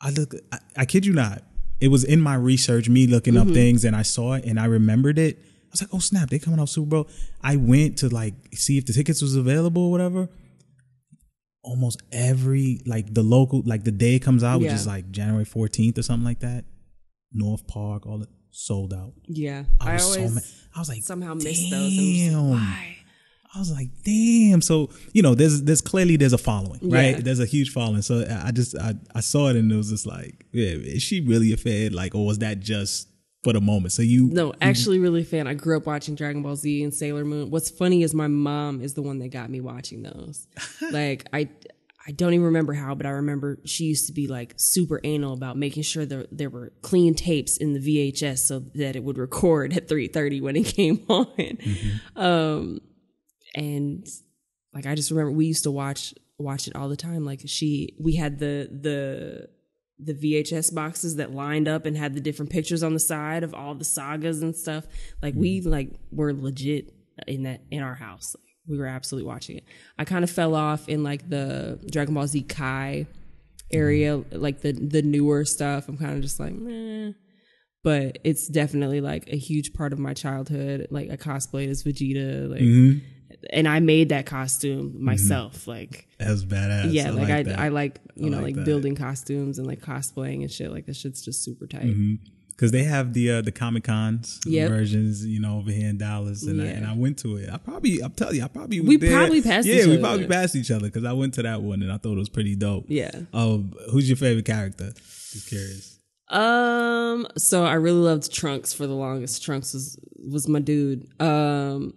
I look. I, I kid you not. It was in my research, me looking Mm-hmm. up things, and I saw it, and I remembered it. I was like, oh snap, they coming out Super Broly. I went to like see if the tickets was available or whatever. Almost every like the local like the day it comes out, which is like January fourteenth or something like that. North Park, all it sold out. Yeah, I I, was so always mad. I was like, somehow miss those. Damn. like. I was like, damn. So you know, there's there's clearly there's a following, right? Yeah. There's a huge following. So I I just I, I saw it and it was just like, yeah, is she really a fed? Like, or was that just for the moment? So you No, actually, really fan. I grew up watching Dragon Ball Z and Sailor Moon. What's funny is my mom is the one that got me watching those. [laughs] like I, I don't even remember how, but I remember she used to be like super anal about making sure there there were clean tapes in the VHS so that it would record at three thirty when it [laughs] came on. Um, and like I just remember we used to watch watch it all the time. Like she, we had the the the VHS boxes that lined up and had the different pictures on the side of all the sagas and stuff. Like we mm-hmm. like were legit in that in our house. Like, we were absolutely watching it. I kind of fell off in like the Dragon Ball Z Kai mm-hmm. area, like the the newer stuff. I'm kind of just like, meh. But it's definitely like a huge part of my childhood. Like I cosplayed as Vegeta, like, mm-hmm. And I made that costume myself. Like, that was badass. yeah, like, I, that. I like you know like like, building costumes and like cosplaying and shit. Like this shit's just super tight. because they have the uh, the Comic Cons Yep. versions, you know, over here in Dallas, and, I, and I went to it. I probably, I'm telling you, I probably We there. probably passed Yeah, we other. probably passed each other because I went to that one and I thought it was pretty dope. Yeah. Um, who's your favorite character? Just curious. Um. So I really loved Trunks for the longest. Trunks was was my dude. Um.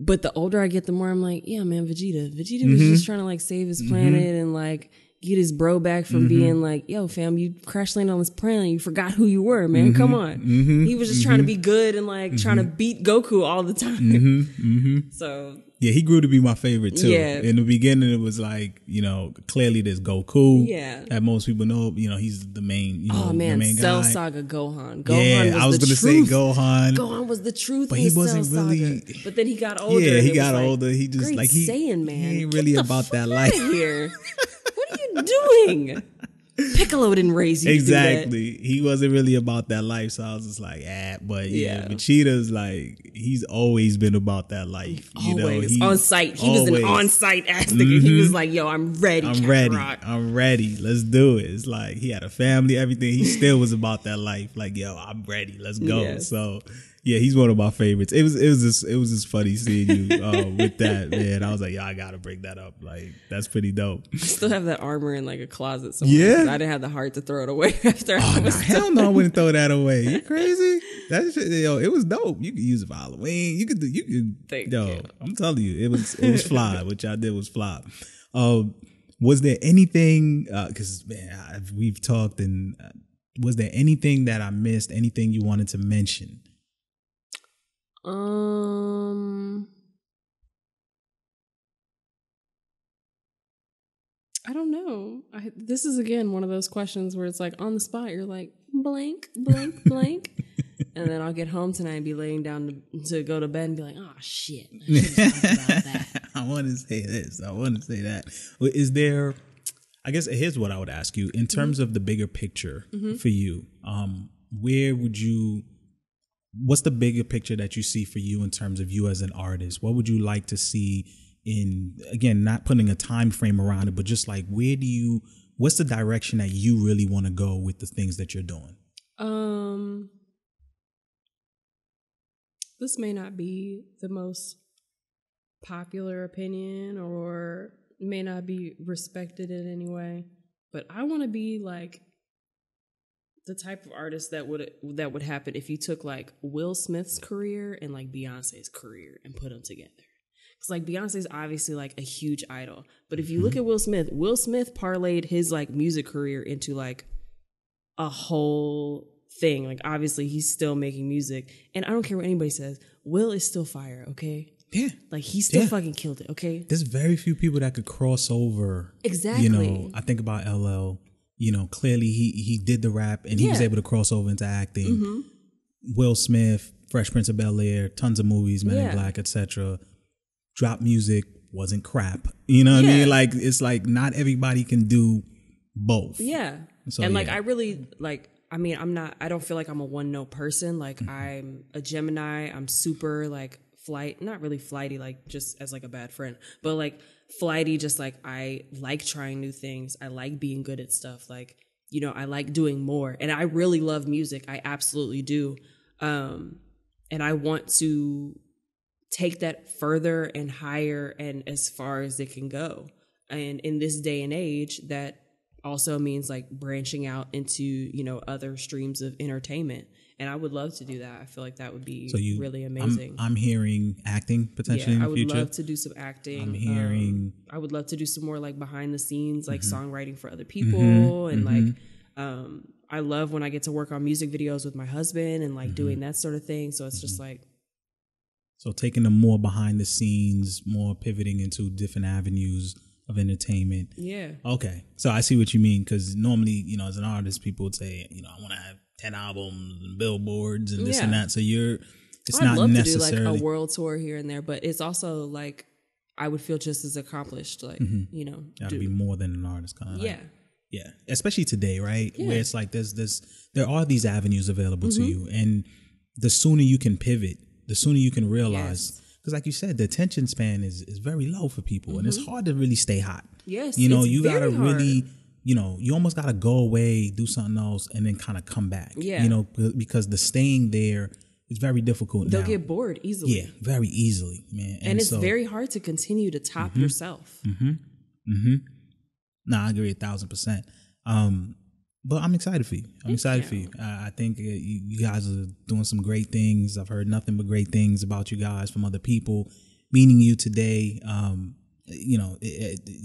But the older I get, the more I'm like, yeah, man, Vegeta. Vegeta was just mm-hmm. trying to like save his mm-hmm. planet and like get his bro back from mm-hmm. being like, yo, fam, you crash landed on this planet. You forgot who you were, man. Come on. He was just trying to be good and like trying to beat Goku all the time. [laughs] So Yeah, he grew to be my favorite too. Yeah. In the beginning, it was like you know clearly there's Goku. Yeah. that most people know. You know, he's the main. You oh, know, Oh man, the main Cell guy. Saga Gohan. Gohan yeah, I was gonna truth. say Gohan. Gohan was the truth, But he wasn't Cell really- Saga. But then he got older. Yeah, he got like, older. He just like he saying, man. He ain't really about that life. here. [laughs] what are you doing? Piccolo didn't raise you. to do that. Exactly. He wasn't really about that life, so I was just like, ah. But yeah, Yeah. Vegeta's like he's always been about that life. You Always he, on site. He was an on site ass nigga. He was like, "Yo, I'm ready. I'm Captain ready. Rock." I'm ready. Let's do it. It's like he had a family, everything. He still was about that life. Like, yo, I'm ready. Let's go. [laughs] Yes. So yeah, he's one of my favorites. It was it was just it was just funny seeing you uh, [laughs] with that, man. I was like, yo, I gotta bring that up. Like, that's pretty dope. I still have that armor in like a closet somewhere. Yeah? I didn't have the heart to throw it away [laughs] after I Oh, was nah, hell no, I wouldn't throw that away. You [laughs] crazy? That shit, yo, it was dope. You could use it for Halloween. You could do, you could, Thank yo, you. I'm telling you, it was, it was fly. what y'all did was fly. Um, was there anything, uh, cause man, I, we've talked and uh, was there anything that I missed? Anything you wanted to mention? Um, I don't know. I, this is again one of those questions where it's like on the spot. You're like blank, blank, blank, [laughs] and then I'll get home tonight and be laying down to, to go to bed and be like, oh shit, I [laughs] should've thought about that. [laughs] I want to say this. I want to say that. Is there? I guess here's what I would ask you in terms of the bigger picture for you. Um, where would you? What's the bigger picture that you see for you in terms of you as an artist? What would you like to see in? Again, not putting a time frame around it, but just like where do you? What's the direction that you really want to go with the things that you're doing? Um, this may not be the most popular opinion or may not be respected in any way, but I want to be like the type of artist that would that would happen if you took like Will Smith's career and like Beyonce's career and put them together. Cause like Beyonce's obviously like a huge idol, but if you look mm-hmm. at Will Smith, Will Smith parlayed his like music career into like a whole thing. Like obviously he's still making music, and I don't care what anybody says. Will is still fire, okay? Yeah, Like he still Yeah. fucking killed it, okay? there's very few people that could cross over. Exactly. You know, I think about LL. You know, clearly he he did the rap and he was Yeah. Mm-hmm. able to cross over into acting. Will Smith, Fresh Prince of Bel Air, tons of movies, Men in Black, etc. Drop music wasn't crap. You know what I mean? Like it's like not everybody can do both. Yeah. So, and like yeah. I really like I mean, I'm not. I don't feel like I'm a one note person. Like Mm-hmm. I'm a Gemini. I'm super like flight, not really flighty, like just as like a bad friend, but like flighty. Just like I like trying new things. I like being good at stuff. Like you know, I like doing more, and I really love music. I absolutely do. Um, and I want to take that further and higher and as far as it can go. And in this day and age, that also means like branching out into you know other streams of entertainment. And I would love to do that. I feel like that would be So you really I'm- amazing. I'm, hearing acting potentially yeah, I the would future. love to do some acting. I'm Um, hearing I would love to do some more like behind the scenes, like Mm-hmm. songwriting for other people, and like um, I love when I get to work on music videos with my husband and like Mm-hmm. doing that sort of thing. So it's just like so taking them more behind the scenes, more pivoting into different avenues of entertainment. yeah, Okay, so I see what you mean because normally, you know, as an artist, people would say, you know, I want to have ten albums and billboards and this and that. So you're, it's I'd not love to do necessarily. like a world tour here and there, but it's also like I would feel just as accomplished. Like you know, to be more than an artist, kind of. yeah, Yeah, especially today, right? Yeah. Where it's like there's this there are these avenues available to Mm-hmm. you, and the sooner you can pivot, the sooner you can realize. Because, like you said, the attention span is is very low for people, and it's hard to really stay hot. Mm-hmm. Yes, you know, you gotta hard. really, you know, you almost gotta go away, do something else, and then kind of come back. Yeah. you know, because the staying there is very difficult they'll now. get bored easily. yeah, very easily, man. and, it's so- Mm-hmm. very hard to continue to top yourself. Mm-hmm. Mm-hmm. No, I agree a thousand percent. Um, but I'm excited for you. I'm excited for you. Uh, I think uh, you, you guys are doing some great things. I've heard nothing but great things about you guys from other people. Meeting you today, um, you know,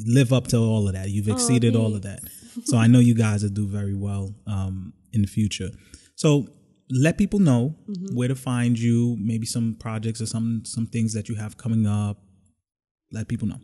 live up to all of that. You've exceeded all of that. So I know you guys will do very well um, in the future. So let people know where to find you. Maybe some projects or some some things that you have coming up. Let people know.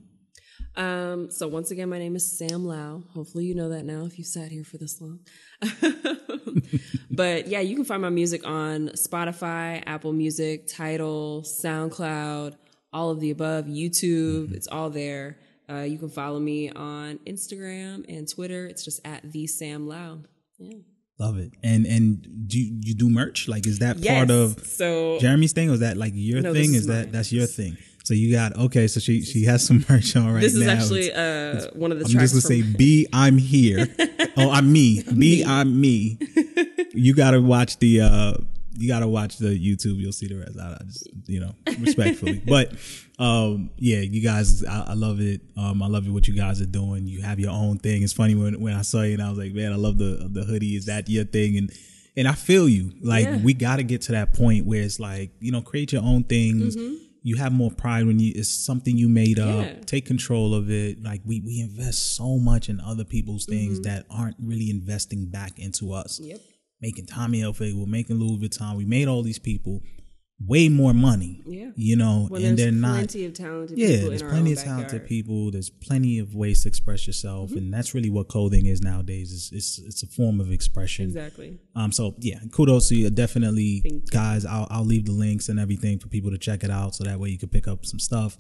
Um, so once again, my name is Sam Lao. Hopefully you know that now if you sat here for this long. [laughs] but yeah, you can find my music on Spotify, Apple Music, Tidal, SoundCloud, all of the above, YouTube. It's all there. Uh, you can follow me on Instagram and Twitter. It's just at the Sam Lao. Yeah. Love it. And and do you, you do merch? Like is that Yes. part of so Jeremy's thing or is that like your No, thing? is Is that that's your thing? So you got okay, so she she has some [laughs] merch on right this is now. actually It's- uh, one of the I'm tracks just gonna say B I'm here. [laughs] oh, I'm me. B I'm me. [laughs] You gotta watch the uh you gotta watch the YouTube, you'll see the rest. I, I just you know, respectfully. [laughs] but um yeah, you guys I, I love it. Um I love it what you guys are doing. You have your own thing. It's funny when when I saw you and I was like, man, I love the the hoodie. Is that your thing? And and I feel you. Like Yeah. we gotta get to that point where it's like, you know, create your own things. You have more pride when you it's something you made up. Mm-hmm. Yeah. Take control of it. Like we we invest so much in other people's things Mm-hmm. that aren't really investing back into us. Yep. Making Tommy Hilfiger, we're making Louis Vuitton. We made all these people way more money. Yeah. You know, and there's they're not plenty of talented yeah, people there's plenty of talented backyard. people. There's plenty of ways to express yourself, Mm-hmm. and that's really what clothing is nowadays. It's it's, it's a form of expression. Exactly. Um, so yeah, kudos to you. Definitely, Thank you. guys. I'll I'll leave the links and everything for people to check it out, so that way you can pick up some stuff.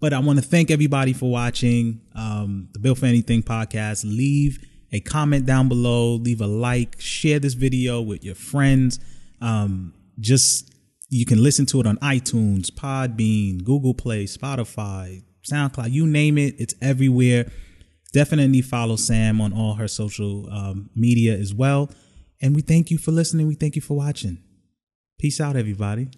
But I want to thank everybody for watching um, the Built4Anything podcast. Leave a comment down below. Leave a like. Share this video with your friends. Um, just you can listen to it on iTunes, Podbean, Google Play, Spotify, SoundCloud. You name it, it's everywhere. Definitely follow Sam on all her social um, media as well. And we thank you for listening. We thank you for watching. Peace out, everybody.